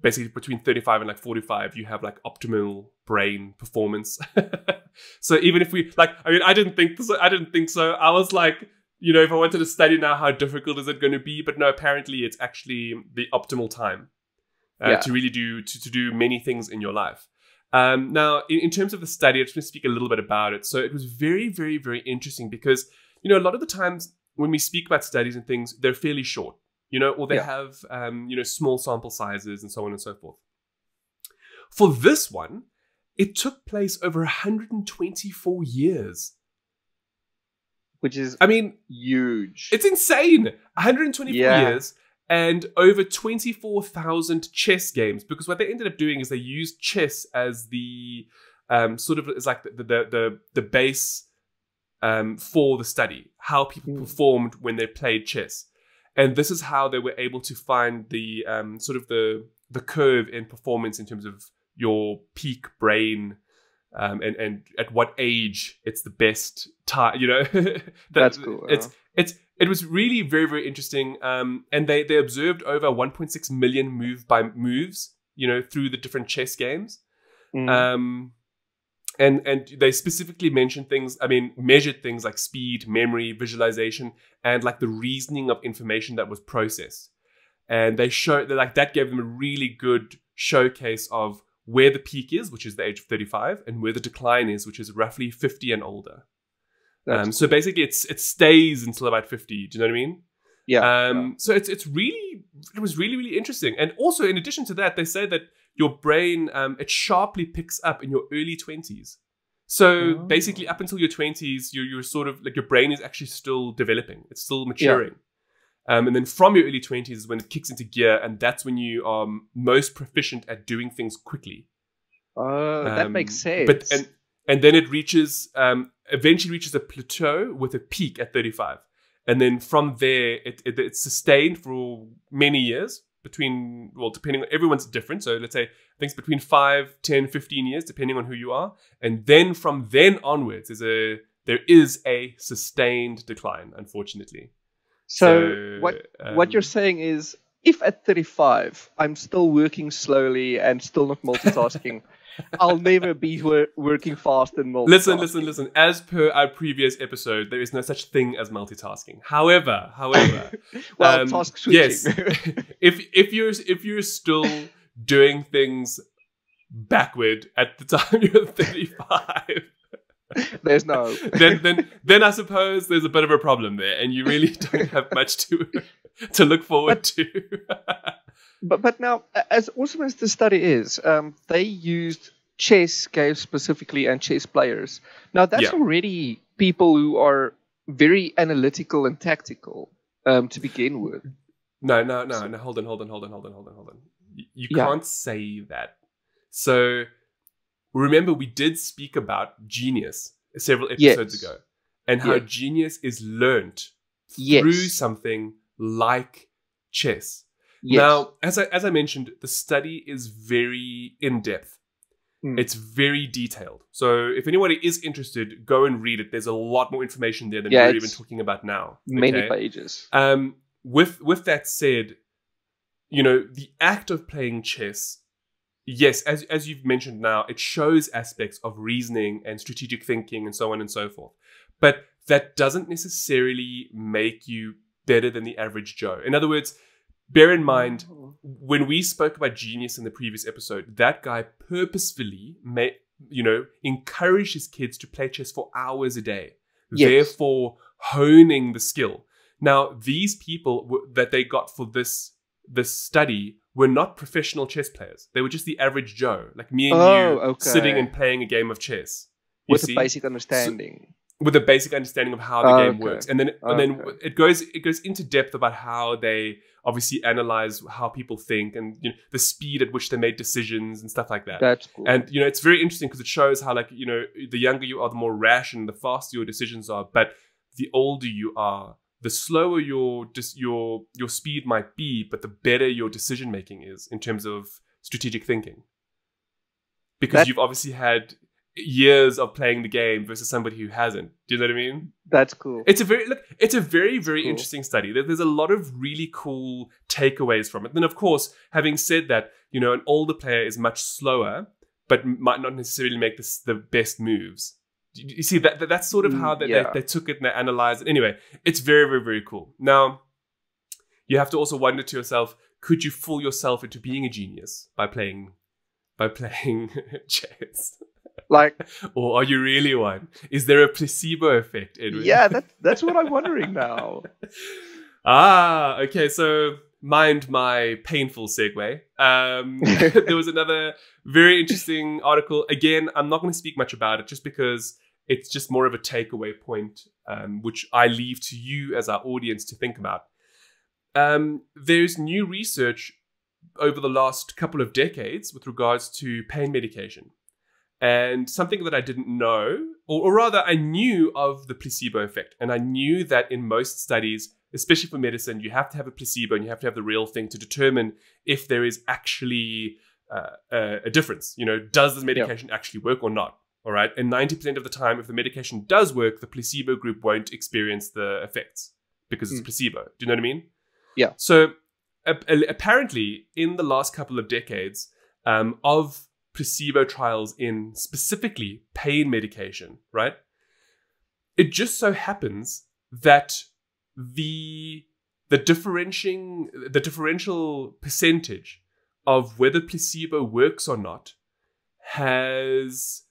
basically between 35 and like 45, you have like optimal brain performance. so even if we like, I mean, I didn't think this, I didn't think so. I was like, you know, if I wanted to study now, how difficult is it going to be? But no, apparently it's actually the optimal time uh, Yeah. to really do to, to do many things in your life. Um, now, in, in terms of the study, I just want to speak a little bit about it. So it was very, very, very interesting because you know a lot of the times when we speak about studies and things, they're fairly short, you know, or they Yeah. have um, you know small sample sizes and so on and so forth. For this one, it took place over 124 years. Which is I mean, huge. it's insane. 124 Yeah. years and over 24,000 chess games. Because what they ended up doing is they used chess as the um, sort of as like the the the, the base um, for the study, how people Mm. performed when they played chess, and this is how they were able to find the um, sort of the the curve in performance in terms of your peak brain. Um, and and at what age it's the best time, you know. That- That's cool. It's uh, it's it was really very very interesting um and they they observed over 1.6 million move by moves you know through the different chess games mm, um and and they specifically mentioned things i mean measured things like speed memory visualization and like the reasoning of information that was processed and they showed that like that gave them a really good showcase of where the peak is which is the age of 35 and where the decline is which is roughly 50 and older um, so basically, it's it stays until about fifty. Do you know what I mean? yeah. Um, so it's it's really it was really really interesting. And also, in addition to that, they say that your brain um, it sharply picks up in your early twenties. So Oh. basically, up until your twenties, you're you're sort of like your brain is actually still developing. It's still maturing. Um, and then from your early twenties is when it kicks into gear, and that's when you are most proficient at doing things quickly. Uh, that makes Um, sense. But and and then it reaches um, eventually reaches a plateau with a peak at 35, and then from there it, it it's sustained for many years between well depending on everyone's different. So let's say I think it's between 5, 10, 15 years depending on who you are, and then from then onwards is a there is a sustained decline, unfortunately. so, what what um, you're saying is, if at 35 I'm still working slowly and still not multitasking, I'll never be wor- working fast and multitasking. Listen, listen, listen. As per our previous episode, there is no such thing as multitasking. However, however, Well, um, task switching. yes. if if you're if you're still doing things backward at the time you're 35, There's no. then then then I suppose there's a bit of a problem there, and you really don't have much to to look forward to. But but now, as awesome as the study is, um, they used chess games specifically and chess players. Now that's Yeah. already people who are very analytical and tactical um, to begin with. No, no, no, no. Hold on, hold on, hold on, hold on, hold on, hold on. You, you Yeah. can't say that. So remember, we did speak about genius several episodes Yes. ago, and how genius is learnt Yes. through something like chess. Now, as I as I mentioned, the study is very in depth. Mm. It's very detailed. So if anybody is interested, go and read it. There's a lot more information there than Yeah, we're even talking about now. many okay? pages. Um, with with that said, you know the act of playing chess. Yes, as as you've mentioned now, it shows aspects of reasoning and strategic thinking and so on and so forth. But that doesn't necessarily make you better than the average Joe. In other words, bear in mind oh. when we spoke about genius in the previous episode, that guy purposefully made, you know, encouraged his kids to play chess for hours a day, Yes. therefore honing the skill. Now, these people w- that they got for this this study were not professional chess players. They were just the average Joe, like me and Oh, you, okay. sitting and playing a game of chess. With see? a basic understanding. with a basic understanding of how the Oh, game okay. works, and then and then ah, Okay. it goes it goes into depth about how they obviously analyze how people think and you know, the speed at which they made decisions and stuff like that. That's cool. And you know, it's very interesting because it shows how like you know the younger you are, the more rash and the faster your decisions are. But the older you are, the slower your just your your speed might be, but the better your decision making is in terms of strategic thinking. Because That- you've obviously had years of playing the game versus somebody who hasn't. Do you know what I mean? That's cool. It's a very look. It's a very very Cool. interesting study. There's a lot of really cool takeaways from it. Then of course, having said that, you know, an older player is much slower, but might not necessarily make this, the best moves. You see that, that that's sort of Mm, how they, yeah. they, they took it and they analyzed it. Anyway, it's very very very cool. Now, you have to also wonder to yourself: Could you fool yourself into being a genius by playing by playing chess? Like, Or are you really one? Is there a placebo effect, Edwin? yeah, that, that's what I'm wondering now. Ah, okay. So mind my painful segue. Um, there was another very interesting article. Again, I'm not going to speak much about it just because it's just more of a takeaway point, um, which I leave to you as our audience to think about. Um, there's new research over the last couple of decades with regards to pain medication. And something that I didn't know, or, or rather, I knew of the placebo effect. And I knew that in most studies, especially for medicine, you have to have a placebo and you have to have the real thing to determine if there is actually uh, a, a difference. You know, does this medication actually work or not? All right. And 90% of the time, if the medication does work, the placebo group won't experience the effects because it's Mm. placebo. Do you know what I mean? Yeah. So ap- apparently, in the last couple of decades, um, of placebo trials in specifically pain medication, right? It just so happens that the the differentiating the differential percentage of whether placebo works or not has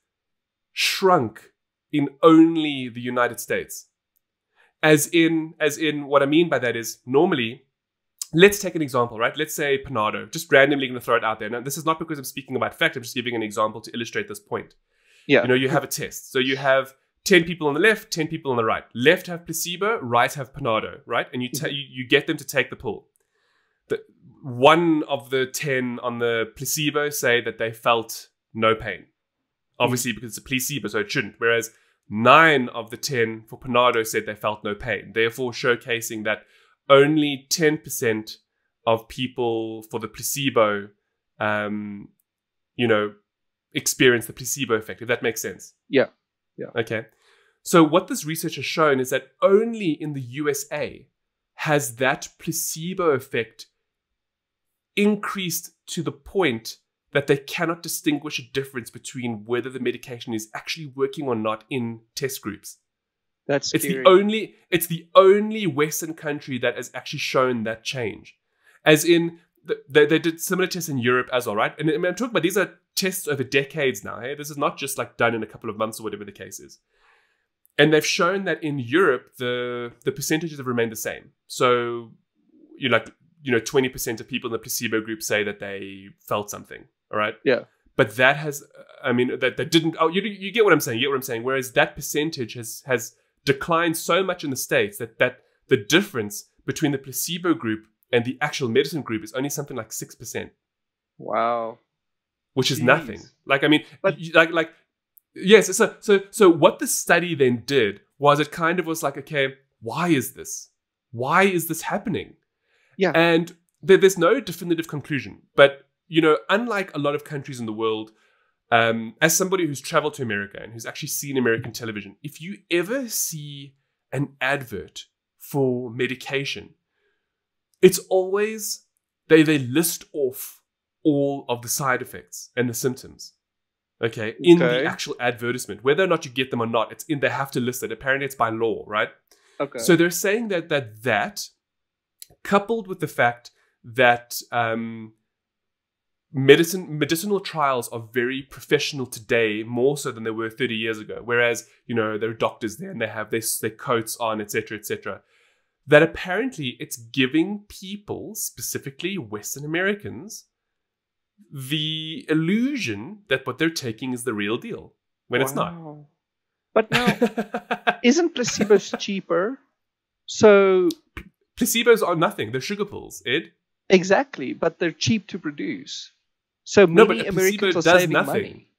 shrunk in only the United States. As in as in what I mean by that is normally let's take an example, right? Let's say Panado. Just randomly going to throw it out there. Now, this is not because I'm speaking about fact. I'm just giving an example to illustrate this point. Yeah. You know, you have a test. So you have 10 people on the left, 10 people on the right. Left have placebo, right have Panado, right? And you, ta- you, you get them to take the pill. The, one of the 10 on the placebo say that they felt no pain. Obviously, mm. because it's a placebo, so it shouldn't. Whereas nine of the 10 for Panado said they felt no pain, therefore showcasing that only 10% of people for the placebo, um, you know, experience the placebo effect, if that makes sense. Yeah. Yeah. Okay. So, what this research has shown is that only in the USA has that placebo effect increased to the point that they cannot distinguish a difference between whether the medication is actually working or not in test groups. That's It's scary. the only it's the only Western country that has actually shown that change. As in th- they, they did similar tests in Europe as well, right? And I mean, I'm talking about these are tests over decades now. Hey? This is not just like done in a couple of months or whatever the case is. And they've shown that in Europe the the percentages have remained the same. So you like you know 20% of people in the placebo group say that they felt something. All right. Yeah. But that has, I mean, that that didn't. Oh, you you get what I'm saying. You get what I'm saying. Whereas that percentage has has declined so much in the states that that the difference between the placebo group and the actual medicine group is only something like six percent, Wow. which is Jeez. nothing. Like I mean, But- like like yes. So so so what the study then did was it kind of was like, okay, why is this? Why is this happening? Yeah. And there, there's no definitive conclusion. But you know, unlike a lot of countries in the world, um, as somebody who's traveled to America and who's actually seen American television, if you ever see an advert for medication, it's always they they list off all of the side effects and the symptoms. Okay, in Okay. the actual advertisement, whether or not you get them or not, it's in. They have to list it. Apparently, it's by law, right? Okay. So they're saying that that that coupled with the fact that um, medicine medicinal trials are very professional today, more so than they were 30 years ago. Whereas you know there are doctors there and they have their, their coats on, etc., etc. That apparently it's giving people, specifically Western Americans, the illusion that what they're taking is the real deal when it's not. But now, isn't placebos cheaper? So Placebos are nothing. They're sugar pills, Ed. exactly, but they're cheap to produce. So No, but many a placebo Americans are saving nothing. money.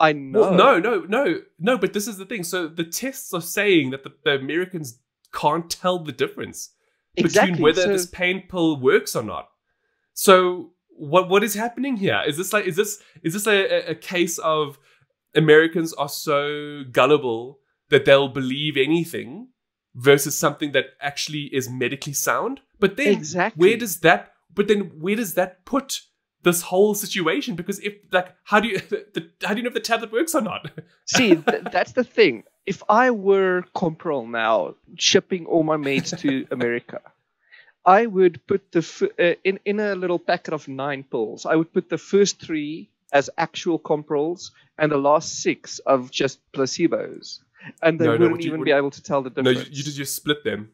I know. Well, no, no, no, no. But this is the thing. So the tests are saying that the, the Americans can't tell the difference exactly. between whether so, this pain pill works or not. So what what is happening here? Is this like is this is this a, a- a case of Americans are so gullible that they'll believe anything versus something that actually is medically sound? But then exactly. where does that but then where does that put this whole situation because if like how do you the, how do you know if the tablet works or not See, th- that's the thing. If I were Compral now, shipping all my mates to America, I would put the f- uh, in in a little packet of nine pills. I would put the first three as actual Comprals and the last six of just placebos, and they No, no, wouldn't you- even what- be able to tell the no difference. you, you just you split them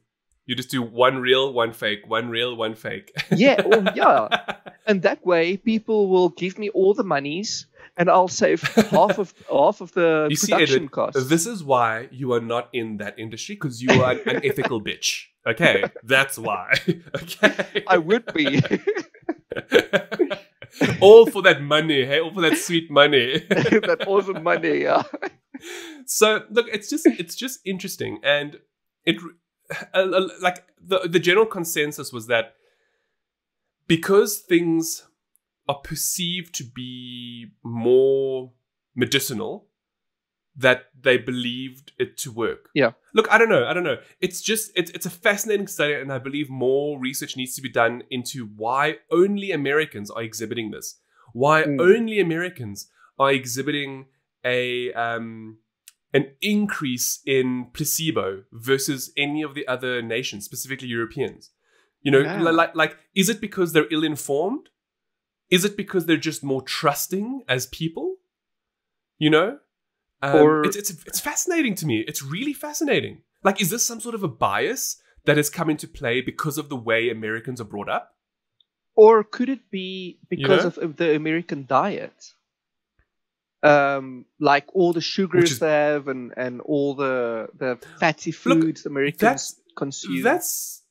you just do one real one fake one real one fake. Yeah, well, yeah, and that way people will give me all the monies, and I'll save half of half of the you see production Edward, costs. this is why you are not in that industry because you are an ethical bitch. Okay? That's why. Okay? I would be. all for that money hey? All for that sweet money. That awesome money, yeah. so look it's just it's just interesting. And it uh, uh, like the the general consensus was that because things are perceived to be more medicinal that they believed it to work Yeah. look i don't know i don't know it's just it's, it's a fascinating study and i believe more research needs to be done into why only americans are exhibiting this why Mm. only americans are exhibiting a um an increase in placebo versus any of the other nations, specifically Europeans. You know, Yeah. like like is it because they're ill informed? Is it because they're just more trusting as people? You know, um, Or- it's it's it's fascinating to me. It's really fascinating. Like, is this some sort of a bias that has come into play because of the way Americans are brought up? Or could it be because know? of, of the American diet? Um, like all the sugars is- they have and, and all the the fatty Look, foods Americans that's- consume. That's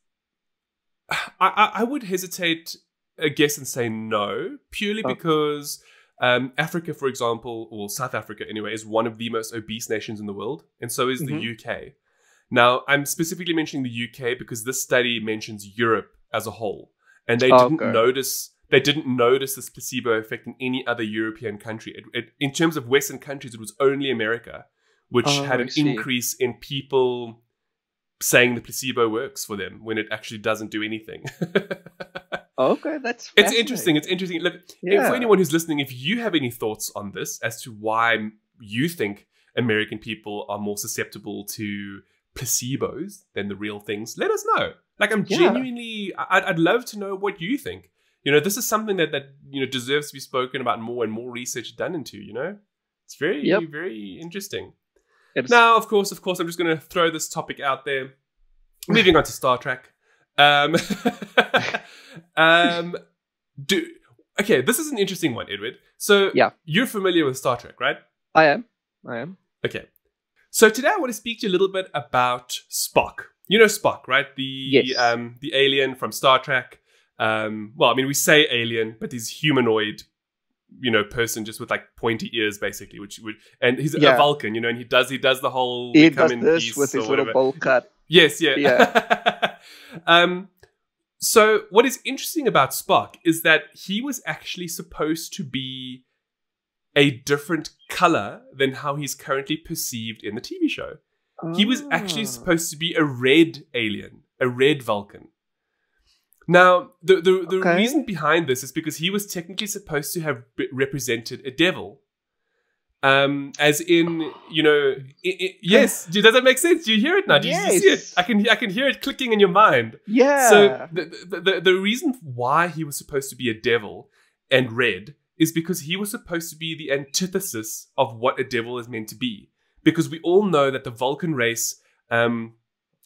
I, I would hesitate a guess and say no, purely Okay. because um, Africa, for example, or South Africa anyway, is one of the most obese nations in the world, and so is Mhm. the UK. Now, I'm specifically mentioning the UK because this study mentions Europe as a whole, and they didn't Okay. notice they didn't notice this placebo effect in any other European country. It, it, in terms of Western countries, it was only America, which Oh, had an increase in people saying the placebo works for them when it actually doesn't do anything. okay, that's it's interesting. It's interesting. Look, Yeah. for anyone who's listening, if you have any thoughts on this as to why you think American people are more susceptible to placebos than the real things, let us know. Like, I'm Yeah. genuinely, I'd, I'd love to know what you think. You know, this is something that that you know deserves to be spoken about more and more research done into. You know, it's very Yep. very interesting. It's- Now, of course, of course, I'm just going to throw this topic out there. Moving on to Star Trek. Um, um, do okay. This is an interesting one, Edward. So, Yeah. you're familiar with Star Trek, right? I am. I am. Okay. So today I want to speak to you a little bit about Spock. You know Spock, right? The Yes. um, the alien from Star Trek. Um, well, I mean, we say alien, but he's humanoid, you know, person just with like pointy ears, basically. Which would and he's a Vulcan, you know, and he does he does the whole He does in this with his little bowl cut. Yes, yeah. um, So, what is interesting about Spock is that he was actually supposed to be a different color than how he's currently perceived in the TV show. He was actually Ah. supposed to be a red alien, a red Vulcan. Now, the the, the Okay. reason behind this is because he was technically supposed to have represented a devil. Um, as in, you know, i i yes, does that make sense? Do you hear it now? Do you, do you see it? Yes. I can, I can hear it clicking in your mind. Yeah. So the, the, the, the reason why he was supposed to be a devil and red is because he was supposed to be the antithesis of what a devil is meant to be. Because we all know that the Vulcan race, um,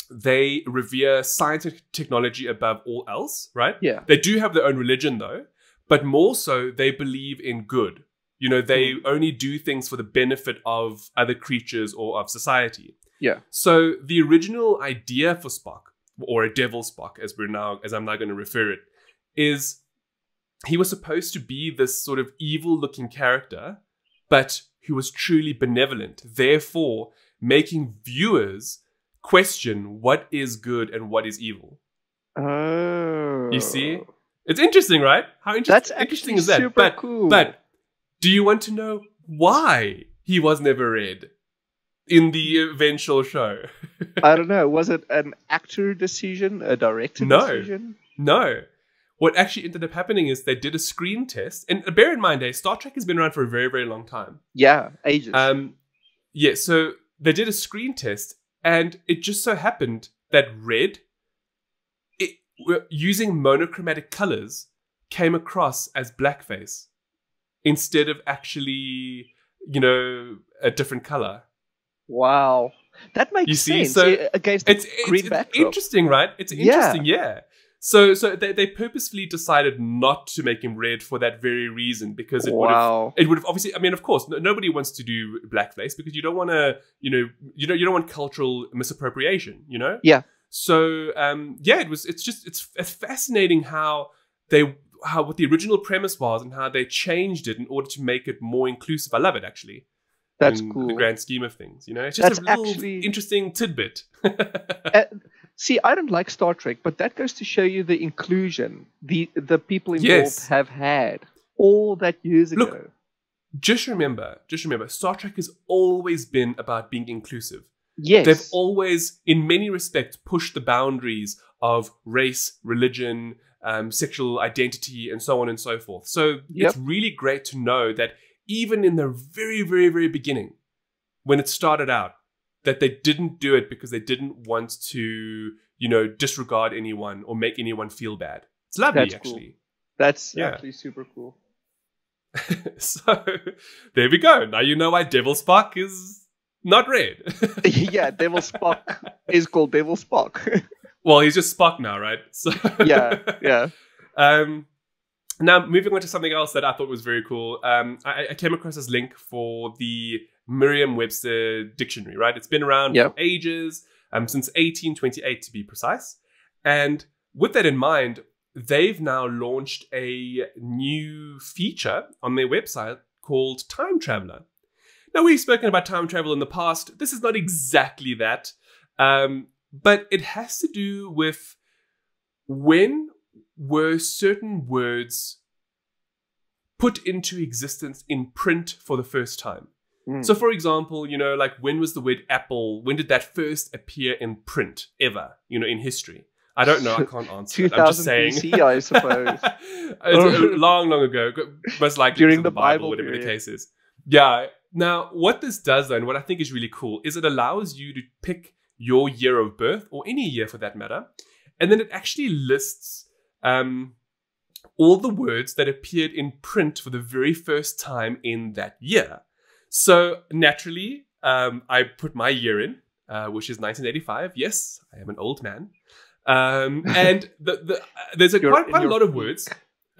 they revere science and technology above all else, right? yeah. They do have their own religion though, but more so they believe in good. You know, they mm. only do things for the benefit of other creatures or of society. Yeah. So the original idea for Spock, or a devil Spock, as we're now, as I'm now going to refer it, is he was supposed to be this sort of evil-looking character, but who was truly benevolent. Therefore, making viewers question what is good and what is evil. Oh. You see? It's interesting, right? How inter- That's interesting is that? super but, cool. but do you want to know why he was never red in the eventual show? I don't know. Was it an actor decision, a director No. decision? no. What actually ended up happening is they did a screen test, and bear in mind, eh, Star Trek has been around for a very, very long time. Yeah, ages. Um, yeah, so they did a screen test, and it just so happened that red, it, using monochromatic colors, came across as blackface instead of actually, you know, a different color. wow, that makes You see, sense so against the It's, it's, green it's backdrop. interesting, right? It's Yeah. interesting, yeah. So, so they, they purposefully decided not to make him red for that very reason because it would have it would have obviously. I mean, of course, no, nobody wants to do blackface because you don't want to, you know, you don't you don't want cultural misappropriation. You know. Yeah. So, um, yeah, it was. It's just it's, it's fascinating how they how what the original premise was and how they changed it in order to make it more inclusive. I love it actually. That's in cool. The grand scheme of things, you know, it's just That's a little actually- interesting tidbit. See, I don't like Star Trek, but that goes to show you the inclusion the the people involved Yes. have had all that years ago. Just remember, just remember, Star Trek has always been about being inclusive. yes, They've always, in many respects, pushed the boundaries of race, religion, um, sexual identity, and so on and so forth. So Yep. it's really great to know that even in the very, very, very beginning, when it started out, that they didn't do it because they didn't want to, you know, disregard anyone or make anyone feel bad. It's lovely, That's cool. actually. That's Yeah. actually super cool. so there we go. Now you know why Devil Spock is not red. yeah, Devil Spock is called Devil Spock. well, he's just Spock now, right? So yeah, yeah. Um, now moving on to something else that I thought was very cool. Um, I, I came across this link for the Merriam-Webster dictionary. Right, it's been around Yep. for ages, um, since 1828 to be precise. And with that in mind, they've now launched a new feature on their website called Time Traveler. Now, we've spoken about time travel in the past. This is not exactly that, um, but it has to do with when were certain words put into existence in print for the first time. Mm. So, for example, you know, like when was the word apple? When did that first appear in print ever? You know, in history. I don't know. I can't answer. that. I'm just 2000 saying. BC, I suppose. It's long, long ago. Most likely During the Bible whatever the case is. Yeah. Now, what this does, though, and what I think is really cool, is it allows you to pick your year of birth, or any year for that matter, and then it actually lists um, all the words that appeared in print for the very first time in that year. So naturally, um, I put my year in, uh, which is 1985. Yes, I am an old man. Um, and the, the, uh, there's a You're quite, quite a lot of words.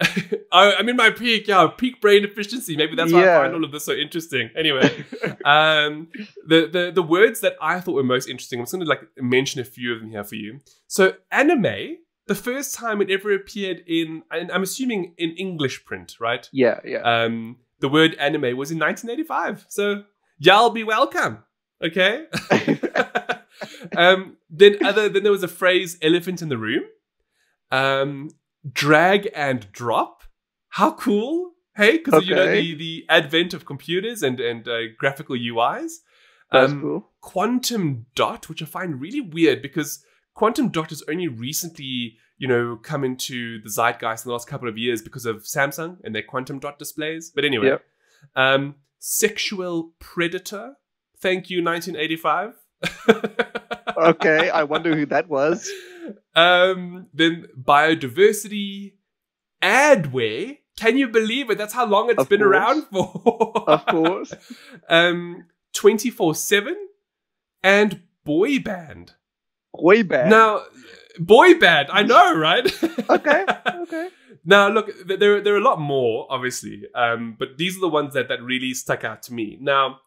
I, I'm in my peak, yeah, peak brain efficiency. Maybe that's why I find all of this so interesting. Anyway, um, the, the the words that I thought were most interesting, I'm just going to like mention a few of them here for you. So, anime, the first time it ever appeared in, and I'm assuming in English print, right? yeah, yeah. Um, the word anime was in 1985. So, y'all be welcome. Okay. um, then other then there was a phrase "elephant in the room." Um, drag and drop. How cool! Hey, because you know the, the advent of computers and and uh, graphical UIs. That's Um, cool. Quantum dot, which I find really weird because quantum dot has only recently, you know, come into the zeitgeist in the last couple of years because of Samsung and their quantum dot displays. But anyway, Yep. um, sexual predator. Thank you, 1985. Okay, I wonder who that was. Um, then biodiversity, adware. Can you believe it? That's how long it's Of been course. around for. Of course. um, 24 7 and boy band. Way back. Now, boy band, I know, right? Okay. Okay. now, look, there, there are a lot more, obviously, um, but these are the ones that, that really stuck out to me. Now,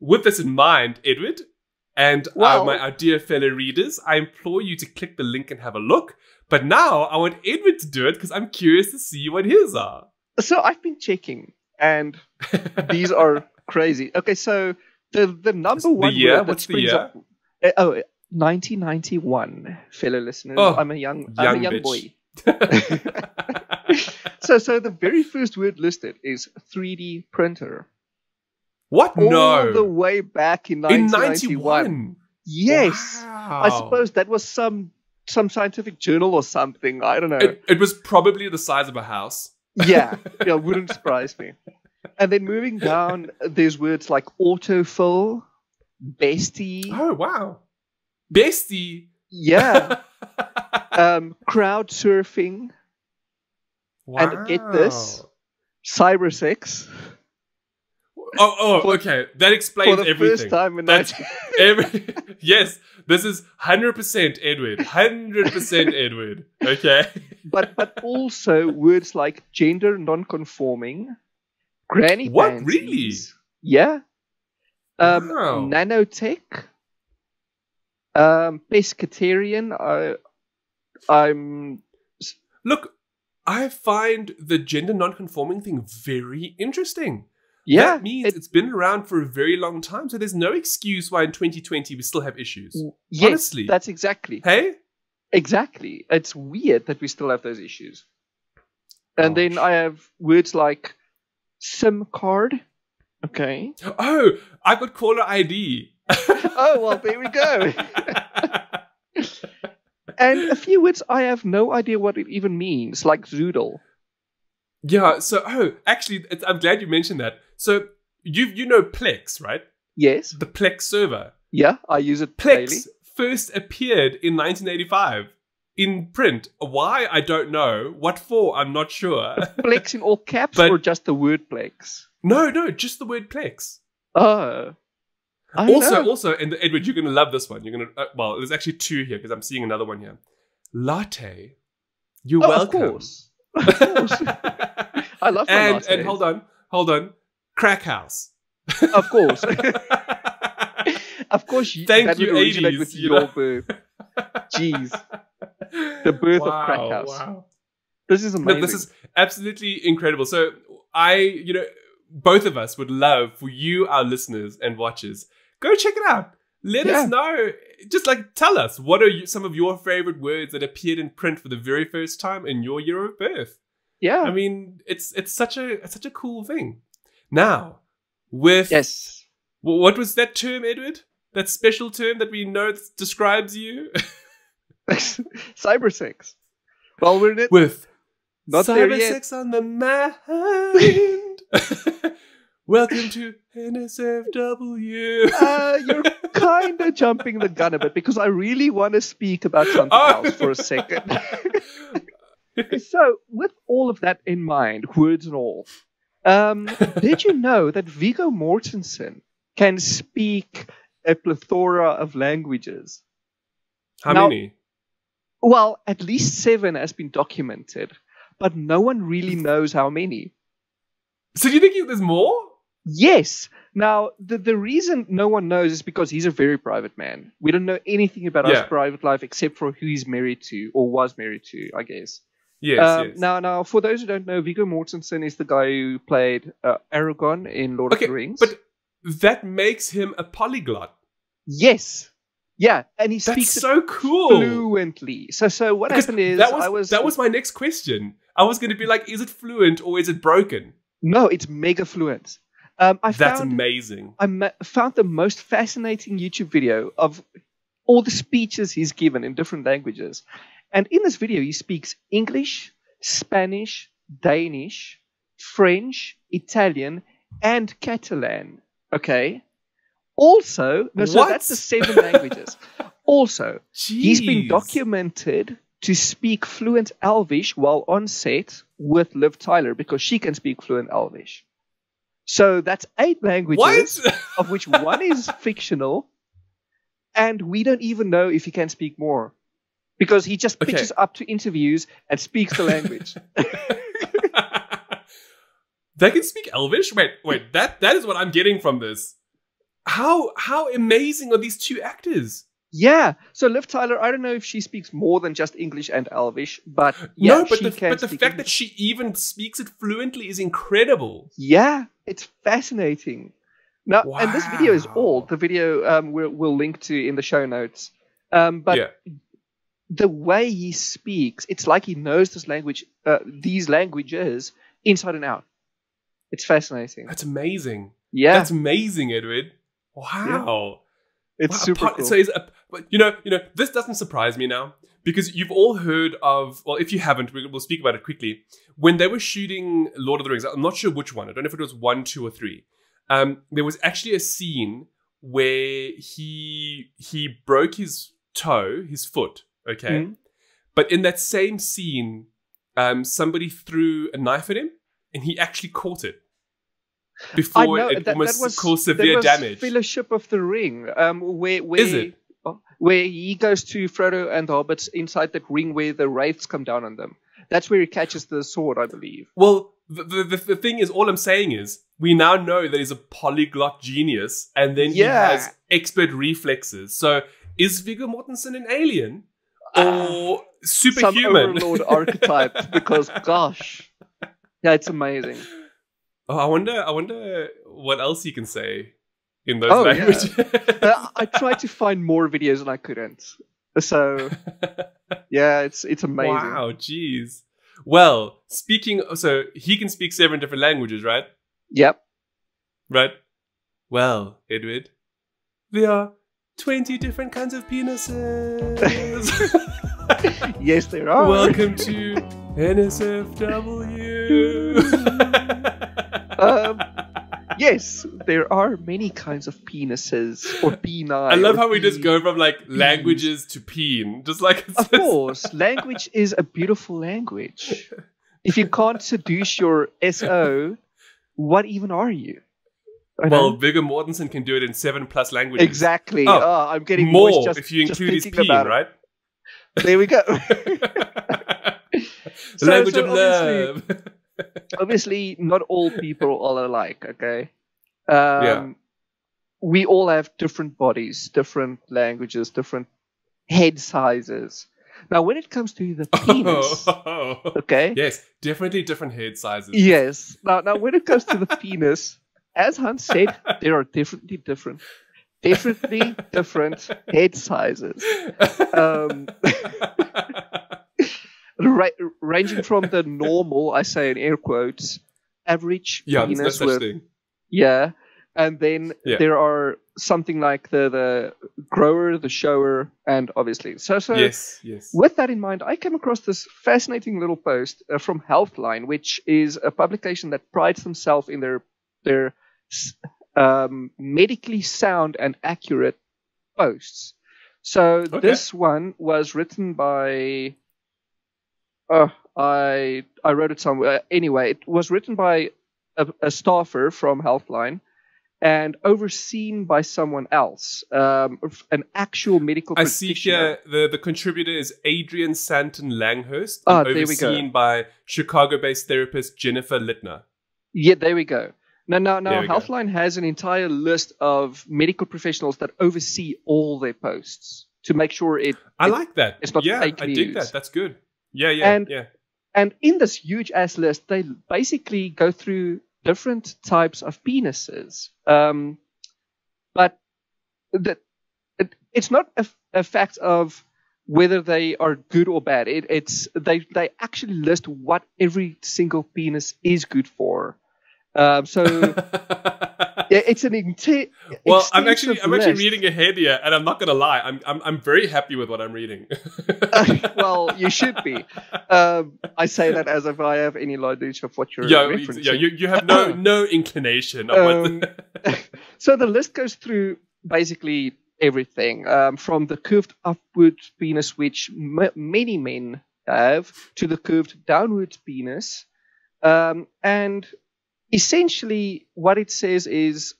with this in mind, Edward, and uh, my our dear fellow readers, I implore you to click the link and have a look. But now I want Edward to do it because I'm curious to see what his are. So I've been checking, and these are crazy. Okay, so the the number The one year? word that What's the springs year? up. uh, oh, 1991, fellow listeners. Oh, I'm a young, I'm young a young bitch. boy. So, so the very first word listed is 3D printer. what? All no. the way back in in 1991. 91. Yes, Wow. I suppose that was some some scientific journal or something. I don't know. It, it was probably the size of a house. yeah, yeah, wouldn't surprise me. And then moving down, there's words like autofill, bestie, Oh, wow. Bestie. yeah, um, crowd surfing, wow. And get this. cybersex. Oh, oh, For- okay. That explains For the everything. first time in That's 19- every. yes, this is hundred percent Edward. Hundred percent Edward. Okay. but but also words like gender non-conforming, granny What, panties. really? Yeah. Um, Wow. nanotech. Um, pescatarian. I, I'm Look, I find the gender non-conforming thing very interesting. yeah. that means it- it's been around for a very long time. So there's no excuse why in 2020 we still have issues. yes, honestly. that's exactly Hey. exactly. It's weird that we still have those issues. And then I have words like SIM card. Okay. Oh, I've got caller ID. oh well, there we go. and a few words I have no idea what it even means, like zoodle. yeah. So, oh, actually, it's, I'm glad you mentioned that. So you you know Plex, right? Yes. The Plex server. Yeah, I use it Plex daily. first appeared in 1985 in print. Why I don't know. What for? I'm not sure. Plex in all caps But- or just the word Plex? no, no, just the word Plex. Oh. I also, know. also, and Edward, you're gonna love this one. You're gonna uh, well, there's actually two here because I'm seeing another one here. Latte. You're Oh, welcome. Of course. Of course. I love my and lattes. and hold on, hold on. Crack house. Of course. of course, you, Thank you, would 80s, with you your know. birth. Jeez. The birth of wow, Crack House. Wow. This is amazing. Look, this is absolutely incredible. So I, you know, both of us would love for you, our listeners and watchers, go check it out. Let Yeah. us know. Just like tell us what are you, some of your favorite words that appeared in print for the very first time in your year of birth. yeah. I mean, it's it's such a it's such a cool thing. Now, with yes. wh- what was that term, Edward? That special term that we know that describes you Cybersex. Well, we're in it. with Not cyber sex on the mind. Welcome to NSFW. Uh, you're kind of jumping the gun a bit because I really want to speak about something Oh. else for a second. so, with all of that in mind, words and all, um, did you know that Viggo Mortensen can speak a plethora of languages? How Now- many? Well, at least seven has been documented, but no one really knows how many. So do you think there's more? Yes. Now, the, the reason no one knows is because he's a very private man. We don't know anything about Yeah. his private life except for who he's married to or was married to, I guess. Yes, um, yes. Now, now, for those who don't know, Viggo Mortensen is the guy who played uh, Aragorn in Lord okay, of the Rings. but that makes him a polyglot. yes, Yeah, and he That's speaks so cool. fluently. So, so what Because happened is that was, I was that was my next question. I was going to be like, is it fluent or is it broken? no, it's mega fluent. Um, I That's found amazing. I ma- found the most fascinating YouTube video of all the speeches he's given in different languages. And in this video, he speaks English, Spanish, Danish, French, Italian, and Catalan. Okay. Also, no, so that's the seven languages. Also, he's been documented to speak fluent Elvish while on set with Liv Tyler because she can speak fluent Elvish. So that's eight languages of which one is fictional, and we don't even know if he can speak more because he just Okay. pitches up to interviews and speaks the language. they can speak Elvish. Wait, wait. That that is what I'm getting from this. How how amazing are these two actors? Yeah. So Liv Tyler, I don't know if she speaks more than just English and Elvish, but yeah, no, but she the can but the fact that she even speaks it fluently is incredible. yeah, it's fascinating. Now, and this video is old. The video um, we'll, we'll link to in the show notes. Um, but yeah. the way he speaks, it's like he knows this language, uh, these languages inside and out. It's fascinating. That's amazing. Yeah, That's amazing, Edward. Wow. It's Wow, super cool. So is you know, you know, this doesn't surprise me now because you've all heard of. Well, if you haven't, we- we'll speak about it quickly. When they were shooting Lord of the Rings, I'm not sure which one. I don't know if it was one, two, or three. Um, there was actually a scene where he he broke his toe, his foot. Okay, Mhm. but in that same scene, um, somebody threw a knife at him, and he actually caught it before know it that, almost that was caused severe was damage. Fellowship of the Ring, um, where where Is it? oh, where he goes to Frodo and the hobbits inside that ring where the wraiths come down on them. That's where he catches the sword, I believe. Well, the, the, the, thing is, all I'm saying is, we now know that he's a polyglot genius, and then Yeah. he has expert reflexes. So, is Viggo Mortensen an alien or Some superhuman? overlord archetype, because gosh, yeah, it's amazing. Oh, I wonder. I wonder what else you can say in those Oh, yeah. languages. Uh, I tried to find more videos and I couldn't. So yeah, it's it's amazing. wow, jeez. Well, speaking, so he can speak seven different languages, right? Yep. Right. Well, Edward, there are 20 different kinds of penises. Yes, there are. Welcome to NSFW. Um, yes, there are many kinds of penises or penile. I love how we just go from like languages to peen. Just like it's Of course, language is a beautiful language. If you can't seduce your SO, what even are you? I Well, know. Viggo Mortensen can do it in seven plus languages. exactly. Oh, Oh, I'm getting More just, if you include his peen, it. right? There we go. So- language so of love. obviously not all people are alike okay? Um, we all have different bodies different languages different head sizes. Now when it comes to the penis Oh. okay? Yes, definitely different head sizes. yes. Now now when it comes to the penis as hans said there are definitely different. Definitely different head sizes. Um, ra- ranging from the normal i say in air quotes average yeah, penis with. Yeah, and then Yeah. there are something like the the grower, the shower, and obviously. So so yes, yes. with that in mind, I came across this fascinating little post uh, from Healthline, which is a publication that prides themselves in their their um, medically sound and accurate posts. So Okay. this one was written by. Uh, I I wrote it somewhere. Anyway, it was written by a, a staffer from Healthline and overseen by someone else, um, an actual medical I see here the, the contributor is Adrienne Santos-Longhurst, Ah, and there we go. overseen by Chicago-based therapist Jennifer Litner. Yeah, there we go. Now, now, now, we go. Healthline has an entire list of medical professionals that oversee all their posts to make sure it. I it- like that. it's not yeah, fake I dig that. That's good. Yeah, yeah, And- yeah. And in this huge ass list, they basically go through different types of penises. Um, but the, it, it's not a, a fact of whether they are good or bad. It, it's they they actually list what every single penis is good for. Um, so yeah, it's an inte- well, I'm actually I'm actually reading ahead here, and I'm not gonna lie, I'm I'm, I'm very happy with what I'm reading. well, you should be. Um, I say that as if I have any knowledge of what you're yeah, referencing. yeah, you, you have no no inclination Um, what. so the list goes through basically everything um, from the curved upward penis, which m- many men have, to the curved downward penis. Um, and essentially, what it says is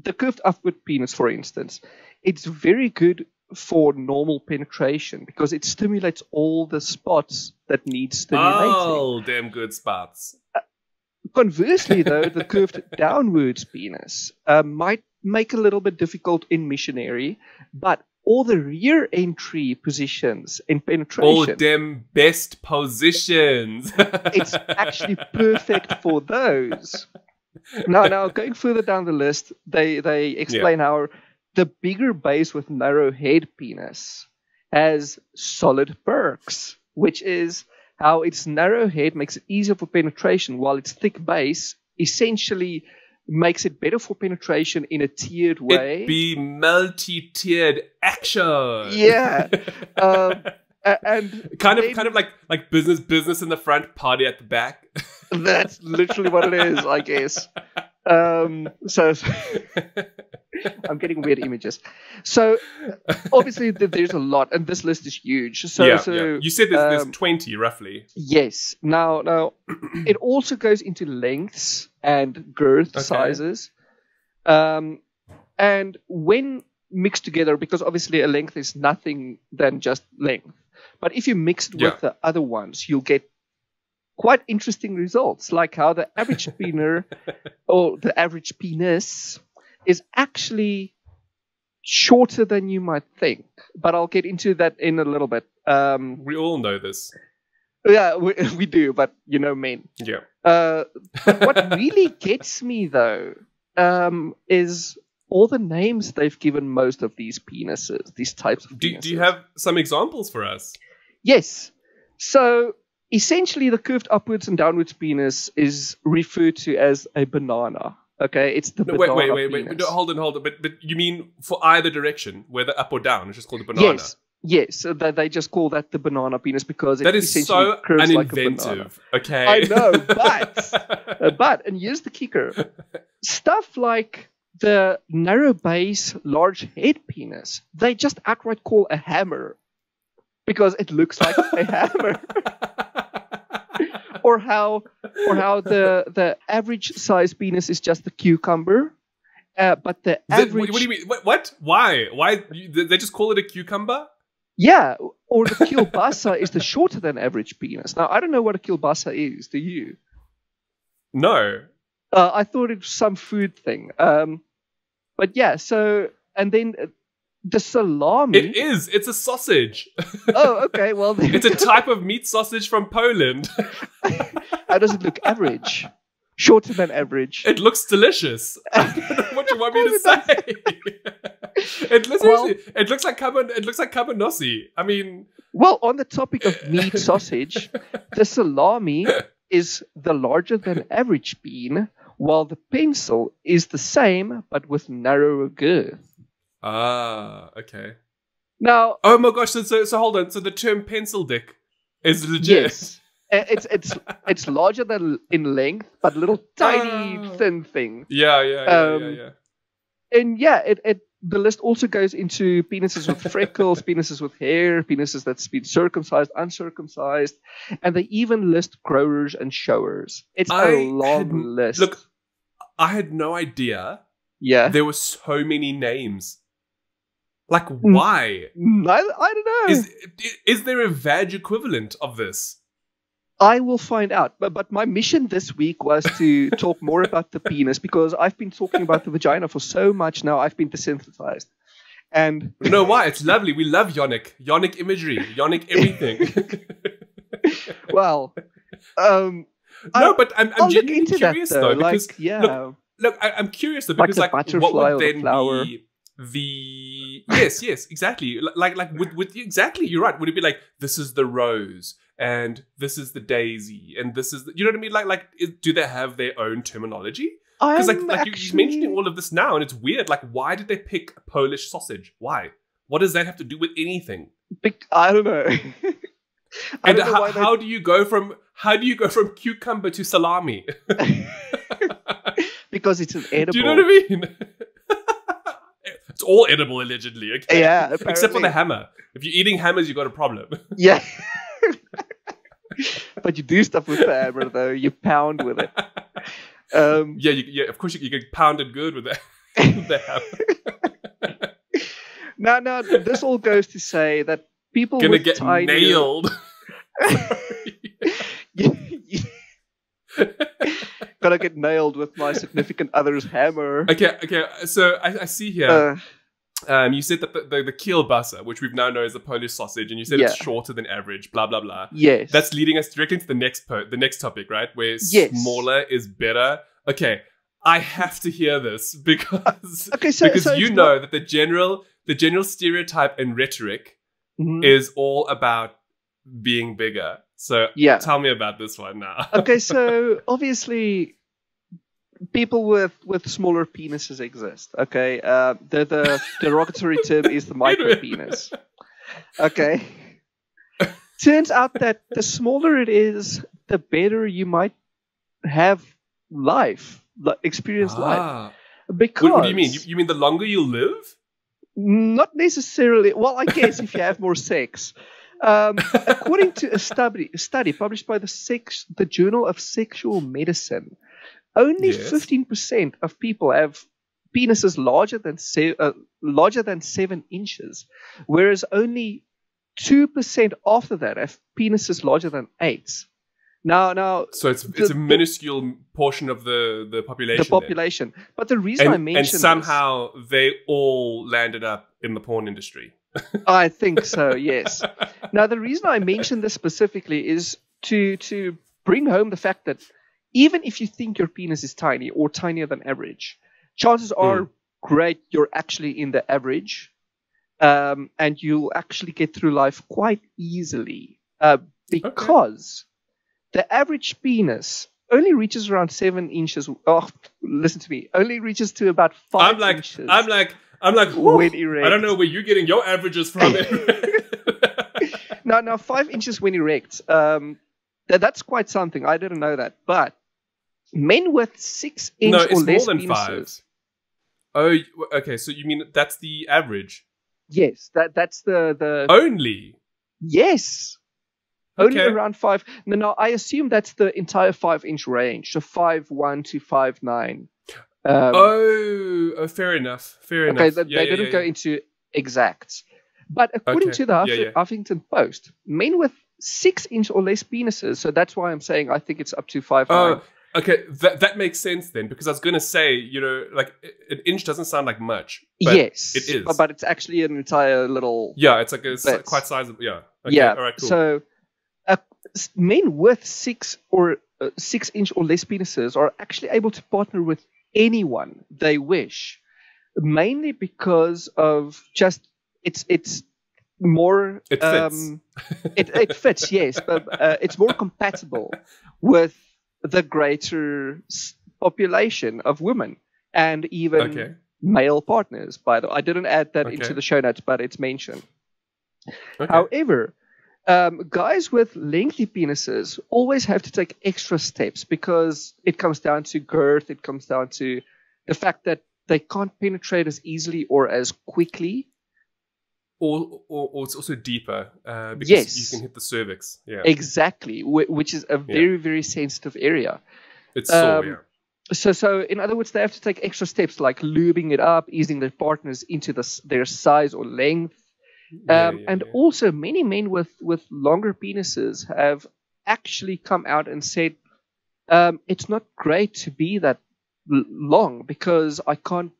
the curved upward penis, for instance, it's very good for normal penetration because it stimulates all the spots that need stimulating. oh, damn good spots. Conversely, though, the curved downwards penis uh, might make a little bit difficult in missionary, but all the rear entry positions and penetration. All them best positions. it's actually perfect for those. Now, now going further down the list, they they explain how the bigger base with narrow head penis has solid perks, which is how its narrow head makes it easier for penetration, while its thick base essentially makes it better for penetration in a tiered way. It be multi-tiered action. yeah, um, and kind of then- kind of like like business business in the front, party at the back. that's literally what it is, I guess. Um, so I'm getting weird images. So obviously th- there's a lot, and this list is huge. So, yeah, so yeah. You said there's, um, there's 20 roughly. Yes. Now, now, it also goes into lengths and girth Okay. sizes. Um, and when mixed together, because obviously a length is nothing than just length, but if you mix it Yeah. with the other ones, you'll get quite interesting results, like how the average penis or the average penis is actually shorter than you might think. But I'll get into that in a little bit. Um, We all know this. yeah, we, we do, but you know, men. Yeah. Uh, what really gets me though um, is all the names they've given most of these penises, these types of Do, do you have some examples for us? Yes. So essentially, the curved upwards and downwards penis is referred to as a banana. Okay, it's the No, wait, banana wait, wait, wait. penis. No, hold on, hold on. But but you mean for either direction, whether up or down? It's just called a banana. Yes, yes. So they, they just call that the banana penis because it That is essentially so curves like a banana. okay. I know, but Uh, but and here's the kicker: stuff like the narrow base, large head penis, they just outright call a hammer because it looks like a hammer. Or how, or how the the average size penis is just a cucumber, uh, but the average, what, what do you mean? What? what? Why? Why? You, they just call it a cucumber? yeah, or the kielbasa is the shorter than average penis. Now I don't know what a kielbasa is. Do you? No. Uh, I thought it was some food thing. Um, but yeah, so and then uh, the salami. It is. It's a sausage. Oh, okay. Well, It's a type of meat sausage from Poland. how does it look? Average, shorter than average. It looks delicious. I don't know what you want me to say? it looks Well- it looks like caban, it looks like cabanossi. I mean, Well, on the topic of meat sausage, the salami is the larger than average bean, while the pencil is the same but with narrower girth. Ah, okay. Now, Oh my gosh! So, so, so hold on. So the term pencil dick is legit. yes, uh, it's it's it's larger than in length, but little tiny Oh. thin thing. Yeah, yeah, yeah, Um, yeah, yeah. and yeah, it, it the list also goes into penises with freckles, penises with hair, penises that's been circumcised, uncircumcised, and they even list growers and showers. It's I a long list. Look, I had no idea yeah, there were so many names. Like, why? I, I don't know. Is is there a vag equivalent of this? I will find out. But but my mission this week was to talk more about the penis because I've been talking about the vagina for so much now. I've been desensitized, and You know why? It's lovely. We love Yonic. Yonic imagery. Yonic everything. well, um, no, I- but I'm, I'm genuinely into that curious though. though because yeah. look, look, I, I'm curious though because a like, what would then flower. be the yes, yes, exactly. Like like with with exactly, you're right. Would it be like this is the rose and this is the daisy and this is the, you know what I mean? Like like do they have their own terminology? Because like like you, you're mentioning all of this now and it's weird. Like why did they pick a Polish sausage? Why? What does that have to do with anything? I don't know. I And don't know how, why how do you go from how do you go from cucumber to salami? because it's an edible. Do you know what I mean? It's all edible allegedly, okay? Yeah, Except for the hammer. If you're eating hammers, you got a problem. Yeah. but you do stuff with the hammer though. You pound with it. Um, yeah, you, yeah. Of course, you, you get pounded good with the, with the hammer. now, now, this all goes to say that people Gonna with get tiny nailed. Gonna get nailed with my significant other's hammer. okay, okay. So I, I see here. Uh, Um, you said that the, the, the kielbasa, which we've now known as the Polish sausage, and you said it's shorter than average. Blah blah blah. yes. That's leading us directly into the next po- the next topic, right? Where Yes. smaller is better. Okay, I have to hear this because okay. So, because so you know that the general the general stereotype and rhetoric not- Mhm. is all about being bigger. So yeah. tell me about this one now. okay, so obviously, people with with smaller penises exist. Okay, uh, the the derogatory term is the micro penis. Okay. Turns out that the smaller it is, the better you might have life, li- experience life. Ah. Because What, what do you mean? You, you mean the longer you live? Not necessarily. Well, I guess if you have more sex. Um, according to a study, a study published by the sex, the Journal of Sexual Medicine, only Yes. fifteen percent of people have penises larger than se- uh, larger than seven inches, whereas only two percent after that have penises larger than eight. Now, now So it's The- it's a the- minuscule portion of the the population. the then. population. But the reason and, I and mentioned this- somehow they all landed up in the porn industry. I think so. Yes. Now, the reason I mention this specifically is to to bring home the fact that even if you think your penis is tiny or tinier than average, chances are great you're actually in the average, um, and you'll actually get through life quite easily uh, because the average penis only reaches around seven inches. Oh, listen to me. Only reaches to about 5 I'm like inches. I'm like I'm like. I don't know where you're getting your averages from. No, no, five inches when erect. Um, that, that's quite something. I didn't know that. But men with six inch no, or it's more less than penises. five. Oh, okay. So you mean that's the average Yes, that that's the the only? yes. Only Okay. around five. No, no, I assume that's the entire five inch range, so five one to five nine. Um, oh, oh, fair enough. Fair okay, enough. th- Yeah, they yeah, didn't yeah, go into exacts. But according Okay, to the Huff-. Huffington Post, men with six inch or less penises, so that's why I'm saying I think it's up to five nine. Oh, okay. That that makes sense then, because I was gonna say, you know, like an inch doesn't sound like much. But yes, it is. But, but it's actually an entire little. Yeah, it's like a, it's quite sizable. Yeah. Okay, yeah. All right. Cool. So, uh, men with six or uh, six inch or less penises are actually able to partner with anyone they wish, mainly because of just it's it's more It fits. Um, it it fits, yes, but uh, it's more compatible with the greater population of women and even okay. male partners. By the way, I didn't add that Okay. into the show notes, but it's mentioned. Okay. However, um, guys with lengthy penises always have to take extra steps because it comes down to girth. It comes down to the fact that they can't penetrate as easily or as quickly. or, or, or it's also deeper uh, because Yes. you can hit the cervix. Yeah. Exactly, which is a very, very sensitive area. It's um, yeah. So, so in other words, they have to take extra steps like lubing it up, easing their partners into the, their size or length. Yeah, Um, yeah, and yeah. also, many men with, with longer penises have actually come out and said, um, it's not great to be that l- long because I can't,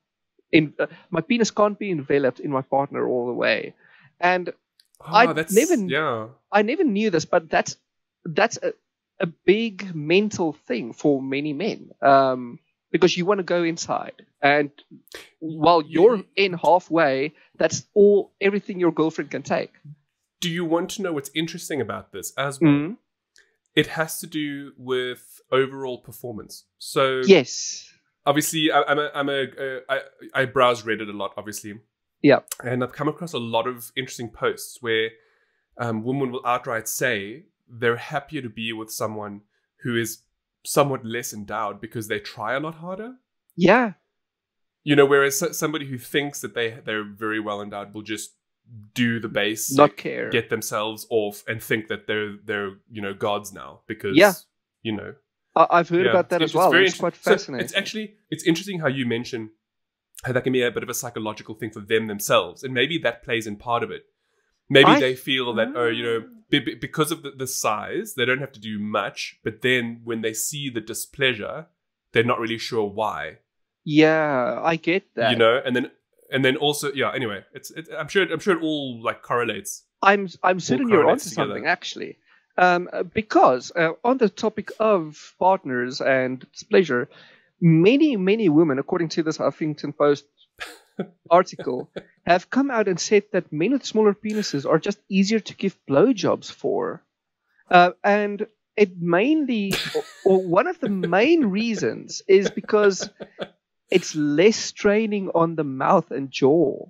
in, uh, my penis can't be enveloped in my partner all the way. And Oh, I never- Yeah. I never knew this, but that's that's a, a big mental thing for many men um, because you want to go inside. and while you're in halfway, that's all everything your girlfriend can take. Do you want to know what's interesting about this as well? Mm. It has to do with overall performance. So Yes. obviously, I, I'm a, I'm a uh, I, I browse Reddit a lot, obviously. Yeah. And I've come across a lot of interesting posts where um, women will outright say they're happier to be with someone who is somewhat less endowed because they try a lot harder. Yeah. You know, whereas somebody who thinks that they they're very well endowed will just do the base, Not care. get themselves off, and think that they're they're you know gods now because Yeah. you know I- I've heard Yeah, about that it's- as well. It's, It's quite interesting. So fascinating. it's actually it's interesting how you mention how that can be a bit of a psychological thing for them themselves, and maybe that plays in part of it. Maybe I- they feel that oh, you know, be- because of the, the size, they don't have to do much, but then when they see the displeasure, they're not really sure why. yeah, I get that. You know, and then and then also yeah. Anyway, it's it, I'm sure I'm sure it all like correlates. I'm I'm certain you're onto together. something actually, um, uh, because uh, on the topic of partners and displeasure, many many women, according to this Huffington Post article, have come out and said that men with smaller penises are just easier to give blowjobs for, uh, and it mainly or, or one of the main reasons is because it's less straining on the mouth and jaw.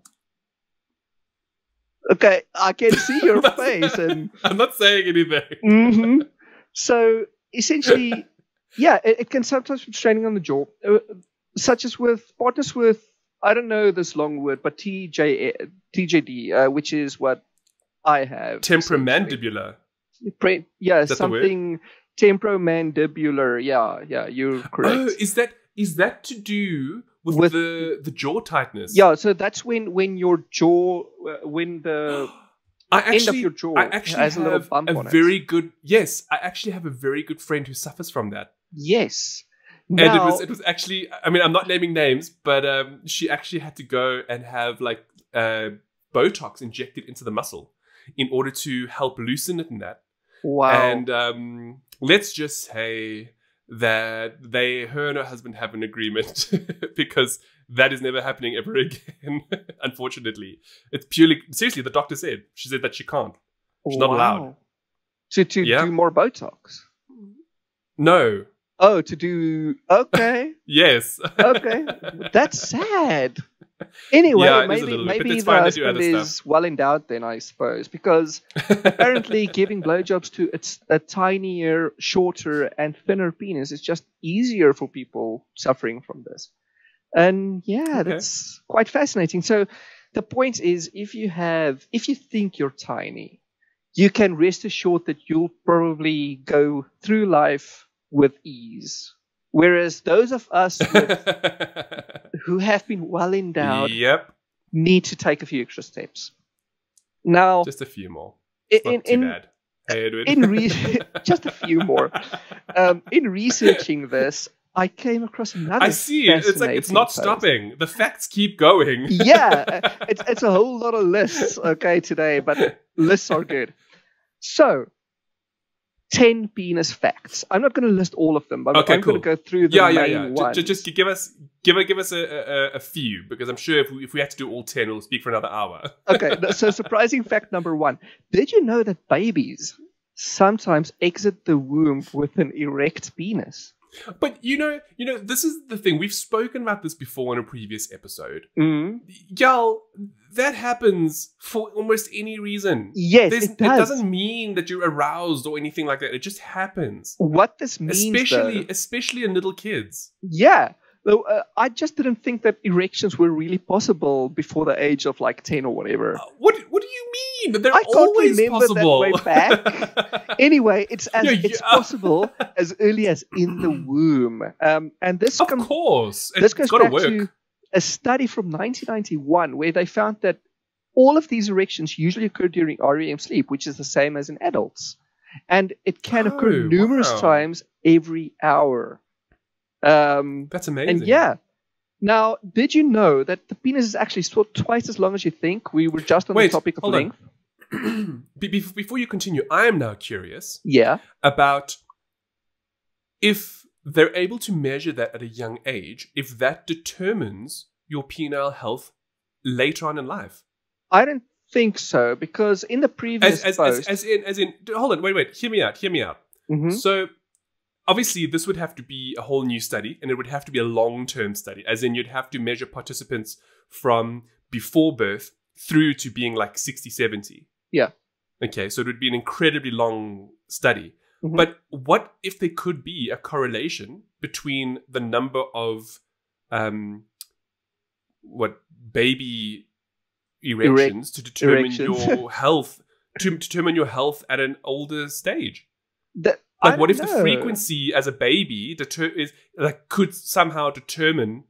Okay, I can see your face, and I'm not saying anything. hmm so essentially, yeah, it, it can sometimes be straining on the jaw, uh, such as with partners with I don't know this long word, but TJ TJD, uh, which is what I have. essentially. Temperamandibular. Pre- yeah, something temporomandibular. Yeah, yeah, you're correct. Oh, is that is that to do with, With- the the jaw tightness? yeah, so that's when when your jaw, uh, when the I end of actually, your jaw I actually has a little bump a on it. very good. Yes, I actually have a very good friend who suffers from that, yes. And it was it was actually. I mean, I'm not naming names, but um, she actually had to go and have like uh, Botox injected into the muscle in order to help loosen it and that. wow. And um, let's just say that they, her and her husband have an agreement because that is never happening ever again. unfortunately, it's purely seriously. The doctor said she said that she can't. She's not allowed. To to Yeah. do more Botox. No. Oh, to do okay, Yes. okay. That's sad. Anyway, Yeah, a maybe maybe the husband is well endowed then, I suppose, because apparently giving blowjobs to it's a tinier, shorter, and thinner penis is just easier for people suffering from this. And yeah, Okay. that's quite fascinating. So the point is, if you have, if you think you're tiny, you can rest assured that you'll probably go through life with ease. Whereas those of us with, who have been well endowed yep. need to take a few extra steps. Now, Just a few more. in, not too in, bad. Hey, Edwin. in re- just a few more. Um, in researching this, I came across another. I see. It's like it's not post. stopping. The facts keep going. yeah, it's it's a whole lot of lists, okay, today, but lists are good. So, ten penis facts. I'm not going to list all of them, but Okay, I'm going to go through the yeah, yeah, main yeah. Ju- ones. ju- Just, give us, give, a- give us a, a, a few because I'm sure if we, if we had to do all ten, we'll speak for another hour. okay, so surprising fact number one: Did you know that babies sometimes exit the womb with an erect penis? But you know, you know, this is the thing. We've spoken about this before in a previous episode. Mm. Y'all, that happens for almost any reason. Yes, There's- it does. doesn't mean that you're aroused or anything like that. It just happens. what this means, especially, though- especially in little kids. yeah. Though uh, I just didn't think that erections were really possible before the age of like ten or whatever. Uh, What What do you mean? They're I can't always remember that way back. Anyway, it's as Yeah, it's possible as early as in the womb. Um, and this of com- course, this it's goes got back work. to a study from 1991 where they found that all of these erections usually occur during REM sleep, which is the same as in adults, and it can occur Oh, numerous wow. times every hour. Um, That's amazing. and yeah. Now, did you know that the penis is actually sort twice as long as you think? We were just on Wait, the topic of length. Be- be- before you continue, I am now curious Yeah. about if they're able to measure that at a young age if that determines your penile health later on in life. I don't think so because in the previous As, as, post, as, as in, as in, hold on, wait, wait, hear me out, hear me out. Mhm. So, obviously, this would have to be a whole new study, and it would have to be a long term study, as in, you'd have to measure participants from before birth through to being like 60, 70. Yeah. Okay, so it would be an incredibly long study. Mhm. But what if there could be a correlation between the number of um, what baby erections to determine erections. your health to determine your health at an older stage? that, Like, what if don't the frequency as a baby deter- is like could somehow determine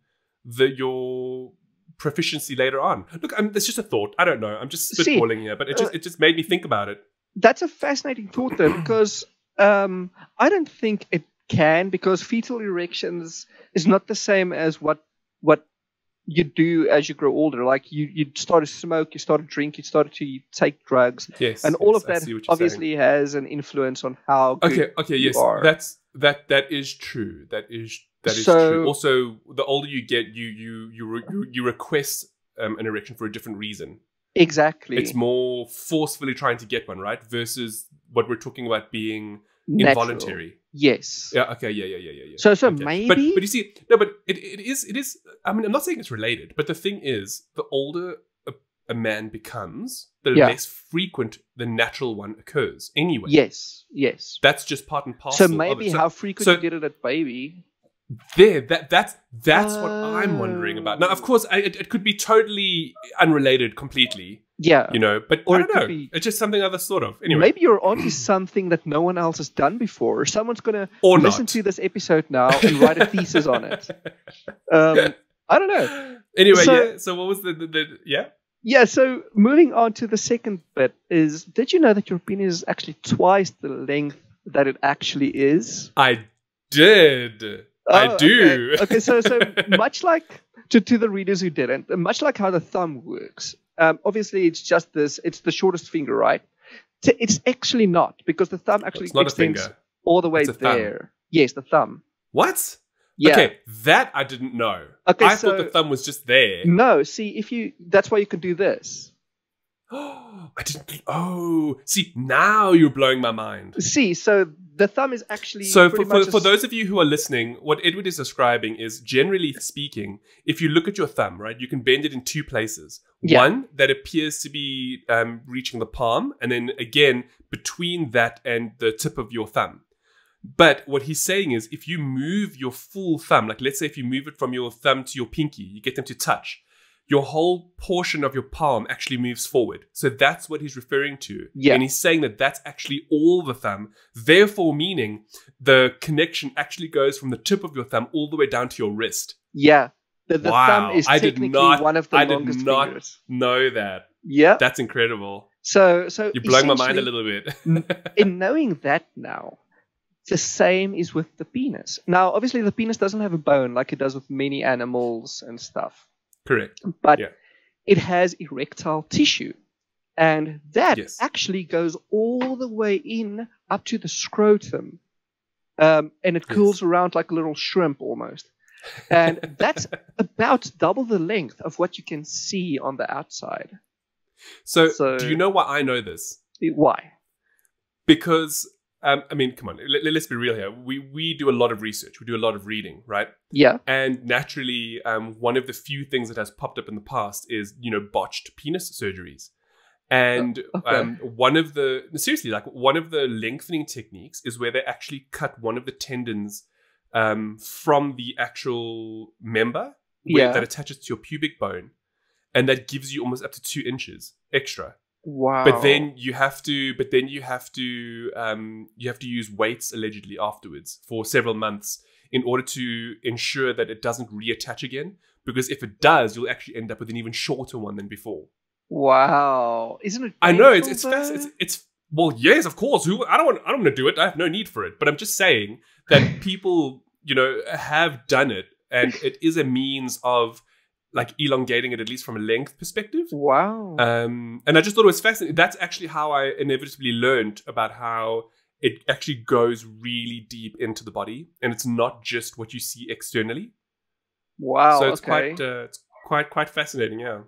the your proficiency later on? Look, I'm, it's just a thought. I don't know. I'm just See, spitballing here, but it just uh, it just made me think about it. That's a fascinating thought, though, because um, I don't think it can, because fetal erections is not the same as what what you do as you grow older. Like you, you start to smoke, you start to drink, you start to take drugs, Yes, and all yes, of that see what you're obviously has an influence on how good. Okay, okay, yes, that's that that is true. That is that is So- true. Also, the older you get, you you you re- you, you request um, an erection for a different reason. exactly It's more forcefully trying to get one, right? Versus what we're talking about being natural. involuntary. Yes. Yeah. Okay. Yeah. Yeah. Yeah. Yeah. yeah. So so Okay. maybe But but you see, no, but it, it is it is. I mean, I'm not saying it's related, but the thing is, the older a, a man becomes, the Yeah. less frequent the natural one occurs. Anyway, yes, yes. that's just part and parcel. So of maybe. So how frequent so- you get it at baby. There, that that's that's what I'm wondering about. Now, of Oh. course, I, it, it could be totally unrelated, completely, Yeah. you know. But Or I don't could know. be- It's just something other sort of. Anyway, Maybe you're onto something that no one else has done before, or someone's gonna or listen not. to this episode now and write a thesis on it. Um, I don't know. Anyway, So- yeah. So what was the, the, the yeah? Yeah. So moving on to the second bit is: Did you know that your penis is actually twice the length that it actually is? I did. I Oh, do. Okay. okay, so so much like to to the readers who didn't, much like how the thumb works. Um, obviously, it's just this. It's the shortest finger, right? It's actually not because the thumb actually It's not a extends all the way a thumb. there. Yes, the thumb. What? Yeah. Okay, that I didn't know. Okay, I so- thought the thumb was just there. No, see if you. That's why you can do this. I didn't. Oh, see, now you're blowing my mind. See, so the thumb is actually. So, for, for, for those of you who are listening, what Edward is describing is generally speaking, if you look at your thumb, right, you can bend it in two places. Yeah. One that appears to be um, reaching the palm, and then again between that and the tip of your thumb. But what he's saying is if you move your full thumb, like let's say if you move it from your thumb to your pinky, you get them to touch, your whole portion of your palm actually moves forward. So that's what he's referring to. Yeah. And he's saying that that's actually all the thumb, therefore meaning the connection actually goes from the tip of your thumb all the way down to your wrist. Yeah, the, the Wow, thumb is I did technically not- one of the I did longest not- fingers. Know that. Yeah. That's incredible. So so You're blowing my mind a little bit. in knowing that now, the same is with the penis. Now, obviously, the penis doesn't have a bone like it does with many animals and stuff, Correct. but Yeah. it has erectile tissue. And that Yes. actually goes all the way in up to the scrotum. Um, and it Yes. curls around like a little shrimp almost. And that's about double the length of what you can see on the outside. So, So- do you know why I know this? Why? Because um, I mean, come on, let, us be real here. We we do a lot of research. We do a lot of reading, right? Yeah. And naturally, um, one of the few things that has popped up in the past is you know botched penis surgeries. And Oh, okay. um, one of the seriously, like one of the lengthening techniques is where they actually cut one of the tendons um, from the actual member where, Yeah. that attaches to your pubic bone, and that gives you almost up to two inches extra. Wow. But then you have to, but then you have to, um, you have to use weights allegedly afterwards for several months in order to ensure that it doesn't reattach again. Because if it does, you'll actually end up with an even shorter one than before. Wow. Isn't it? I know it's it's fast. It's, it's well, yes, of course. Who I don't want. I don't want to do it. I have no need for it. But I'm just saying that people, you know, have done it, and it is a means of like elongating it at least from a length perspective. Wow. Um, and I just thought it was fascinating. That's actually how I inevitably learned about how it actually goes really deep into the body, and it's not just what you see externally. Wow. so it's okay. quite uh, it's quite quite fascinating. Yeah.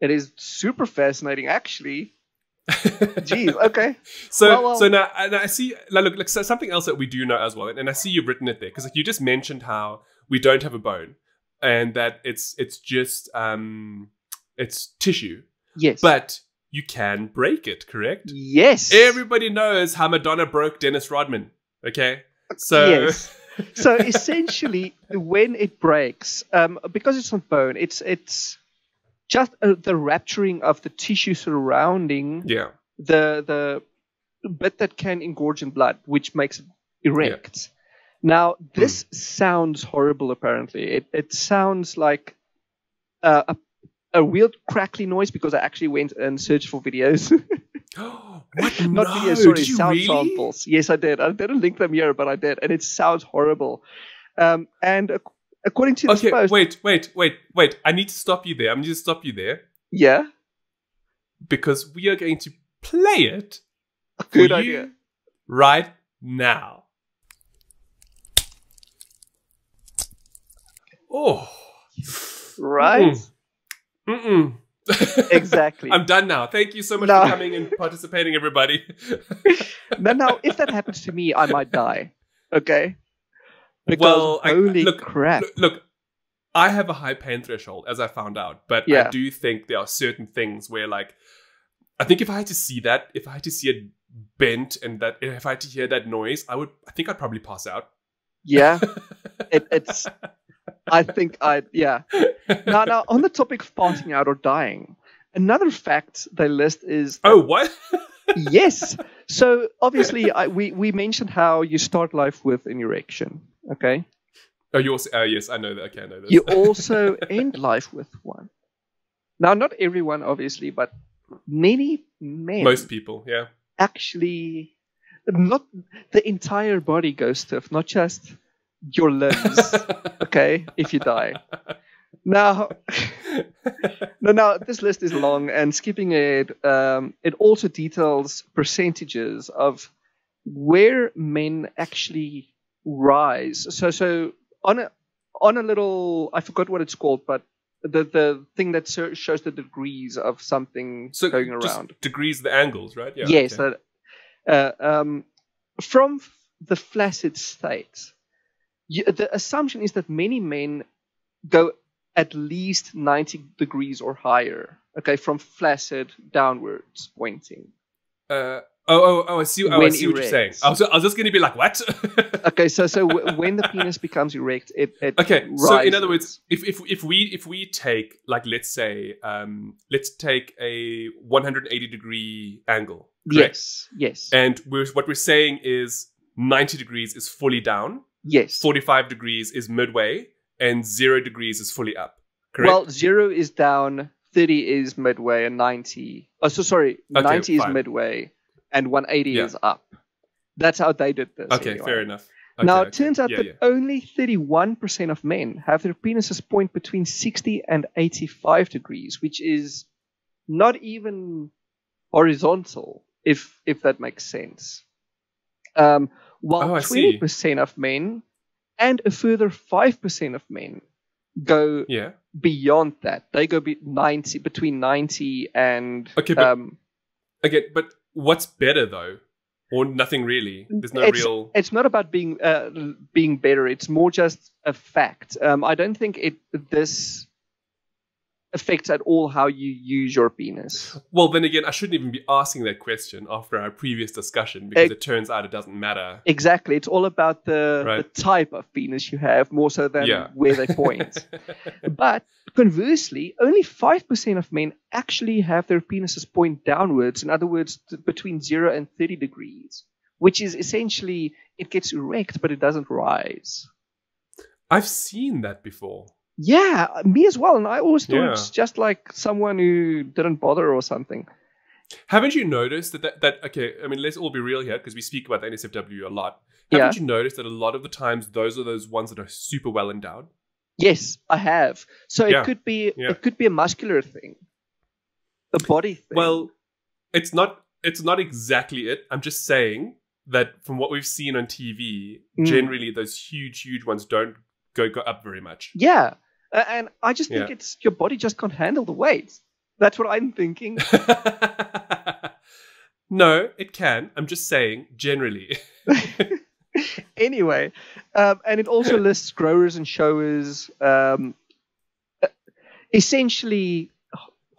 it is super fascinating, actually. Jeez. Okay. So Well, well- so now and I see like, look like so something else that we do know as well, and I see you've written it there because like you just mentioned how we don't have a bone and that it's it's just um it's tissue, Yes. but you can break it, correct? yes. Everybody knows how Madonna broke Dennis Rodman. Okay, so Yes. so essentially, when it breaks, um, because it's not bone, it's it's just uh, the rupturing of the tissue surrounding yeah, the the bit that can engorge in blood, which makes it erect. Now, this sounds horrible. Apparently, it it sounds like uh, a a weird crackly noise because I actually went and searched for videos. what? Not no, videos, sorry, sound really? samples. Yes, I did. I didn't link them here, but I did, and it sounds horrible. Um, and ac- according to this Okay, post, wait, wait, wait, wait. I need to stop you there. I need to stop you there yeah, because we are going to play it good idea. right now. Oh, Right? Mm-mm. Exactly. I'm done now. Thank you so much No. for coming and participating, everybody. now, now, if that happens to me, I might die. Okay. Because Well, I- holy look, crap! look, look, I have a high pain threshold, as I found out, but I do think there are certain things where, like, I think if I had to see that, if I had to see it bent, and that if I had to hear that noise, I would. I think I'd probably pass out. Yeah, it, it's. I think I yeah. Now, now on the topic of passing out or dying, another fact they list is oh, what? yes. So obviously, I, we we mentioned how you start life with an erection. Okay. oh, you also. Oh, yes, I know that. Okay, I know this. You also end life with one. Now, not everyone, obviously, but many men Most people, yeah. actually, not the entire body goes stiff, not just your limbs. okay, if you die. Now, no, now this list is long, and skipping it, um, it also details percentages of where men actually rise. So, so on a on a little, I forgot what it's called, but the the thing that shows the degrees of something so going just around. degrees the angles, right? Yeah. yes, okay. that, uh, um, from the flaccid state, you, the assumption is that many men go at least 90 degrees or higher. Okay, from flaccid downwards pointing. Uh, oh, oh, oh! I see. Oh, I see what you're saying. I was, I was just going to be like, what? Okay, so so w- when the penis becomes erect, it, it Okay, so in other words, if, if if we if we take like let's say um let's take a 180 degree angle, correct? yes, yes, and we're, what we're saying is 90 degrees is fully down, yes. 45 degrees is midway, and zero degrees is fully up. Correct. Well, zero is down, 30 is midway, and 90. Oh, so sorry, Okay, 90 is midway, and 180 Yeah. is up. That's how they did this. okay, anyway. fair enough. now, Okay, it turns out yeah, that yeah. only 31% of men have their penises point between 60 and 85 degrees, which is not even horizontal, if if that makes sense. Um, while Oh, 20% of men and a further 5% of men go yeah. beyond that. They go be 90 between 90 and Okay, but- um, Okay, but what's better though, or nothing really? There's no it's, real. it's not about being uh, being better. It's more just a fact. Um, I don't think it this affects at all how you use your penis. Well, then again, I shouldn't even be asking that question after our previous discussion because Ex- it turns out it doesn't matter. Exactly. It's all about the, Right. the type of penis you have more so than Yeah. where they point. but conversely, only 5% of men actually have their penises point downwards. In other words, t- between 0 and 30 degrees, which is essentially it gets erect, but it doesn't rise. I've seen that before. Yeah, me as well. And I always thought Yeah. it's just like someone who didn't bother or something. Haven't you noticed that, that, that okay, I mean, let's all be real here because we speak about the NSFW a lot. Yeah. Haven't you noticed that a lot of the times those are those ones that are super well endowed? Yes, I have. So it Yeah. could be Yeah. it could be a muscular thing, a body thing. Well, it's not it's not exactly it. I'm just saying that from what we've seen on TV, Mm. generally those huge, huge ones don't go go up very much. Yeah, and I just think Yeah. it's your body just can't handle the weight. That's what I'm thinking. no, it can. I'm just saying, generally. anyway, um, and it also lists growers and showers. Um, uh, essentially,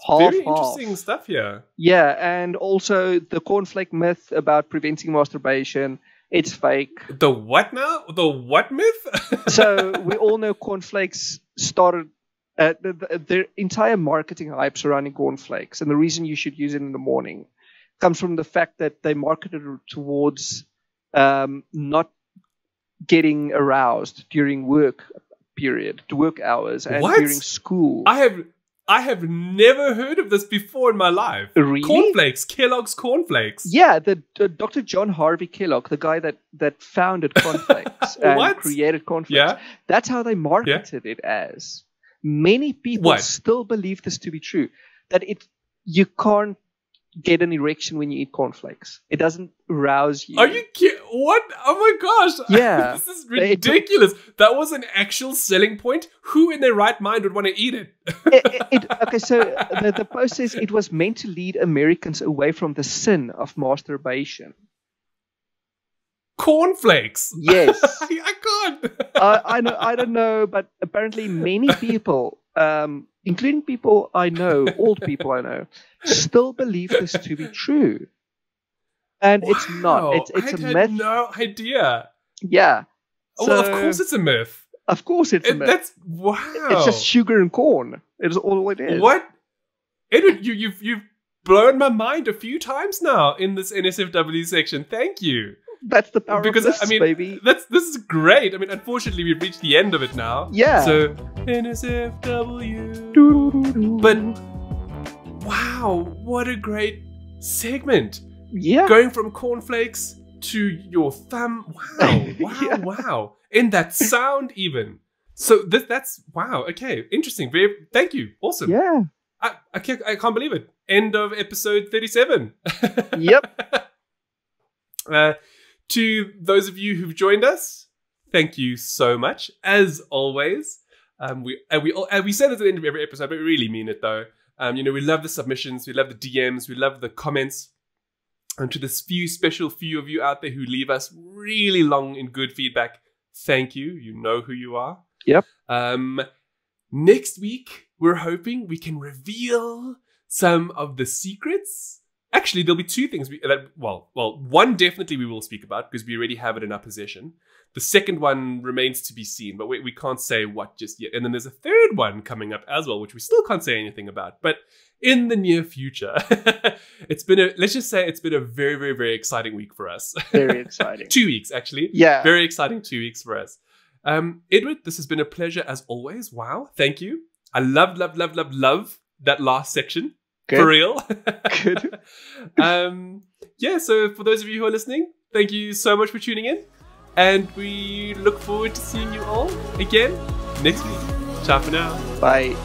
half Very half. interesting stuff here. Yeah, and also the cornflake myth about preventing masturbation. It's fake. The what now? The what myth? So we all know cornflakes started. Uh, the, the, their entire marketing hype surrounding cornflakes, and the reason you should use it in the morning, comes from the fact that they marketed towards um, not getting aroused during work period, work hours, and What? during school. I have I have never heard of this before in my life. Really? Cornflakes, Kellogg's cornflakes. Yeah, the, the Dr. John Harvey Kellogg, the guy that that founded cornflakes and created cornflakes. Yeah. That's how they marketed it as. Many people What? still believe this to be true. That it you can't get an erection when you eat cornflakes. It doesn't rouse you. Are you ki- what? Oh my gosh! Yeah. this is ridiculous. that was an actual selling point. Who in their right mind would want to eat it? it, it- it- okay, so the, the post says it was meant to lead Americans away from the sin of masturbation. Cornflakes. Yes. I, I can't. I, I know I don't know, but apparently many people, um, including people I know, old people I know, still believe this to be true. And it's not. It's it's I a had myth. no idea. Yeah. Oh, well, of course it's a myth. Of course it's a myth. that's wow. It's just sugar and corn. It's all it is. What? Edward, you, you've you've blown my mind a few times now in this NSFW section. Thank you. That's the power because of this, I mean, baby. that's this is great. I mean, unfortunately, we've reached the end of it now. Yeah. So NSFW. But wow, what a great segment! yeah. Going from cornflakes to your thumb. Wow, wow, Yeah. wow. In that sound, even. So this that's wow. Okay, interesting. Very thank you. Awesome. Yeah. I, I can't I can't believe it. End of episode thirty-seven. Yep. Uh, to those of you who've joined us, thank you so much. As always, um, we and we and we say this at the end of every episode, but we really mean it though. Um, you know, we love the submissions, we love the DMs, we love the comments. And to this few special few of you out there who leave us really long and good feedback, thank you. You know who you are. Yep. Um, next week, we're hoping we can reveal some of the secrets. Actually, there'll be two things we, that, well, well, one definitely we will speak about because we already have it in our possession. The second one remains to be seen, but we, we can't say what just yet. And then there's a third one coming up as well, which we still can't say anything about. But in the near future, it's been a, let's just say it's been a very, very, very exciting week for us. Very exciting. two weeks, actually. Yeah. Very exciting two weeks for us. Um, Edward, this has been a pleasure as always. Wow. Thank you. I love, love, love, love, love that last section. Good. For real. Good. um, yeah, so for those of you who are listening, thank you so much for tuning in. And we look forward to seeing you all again next week. Ciao for now. Bye.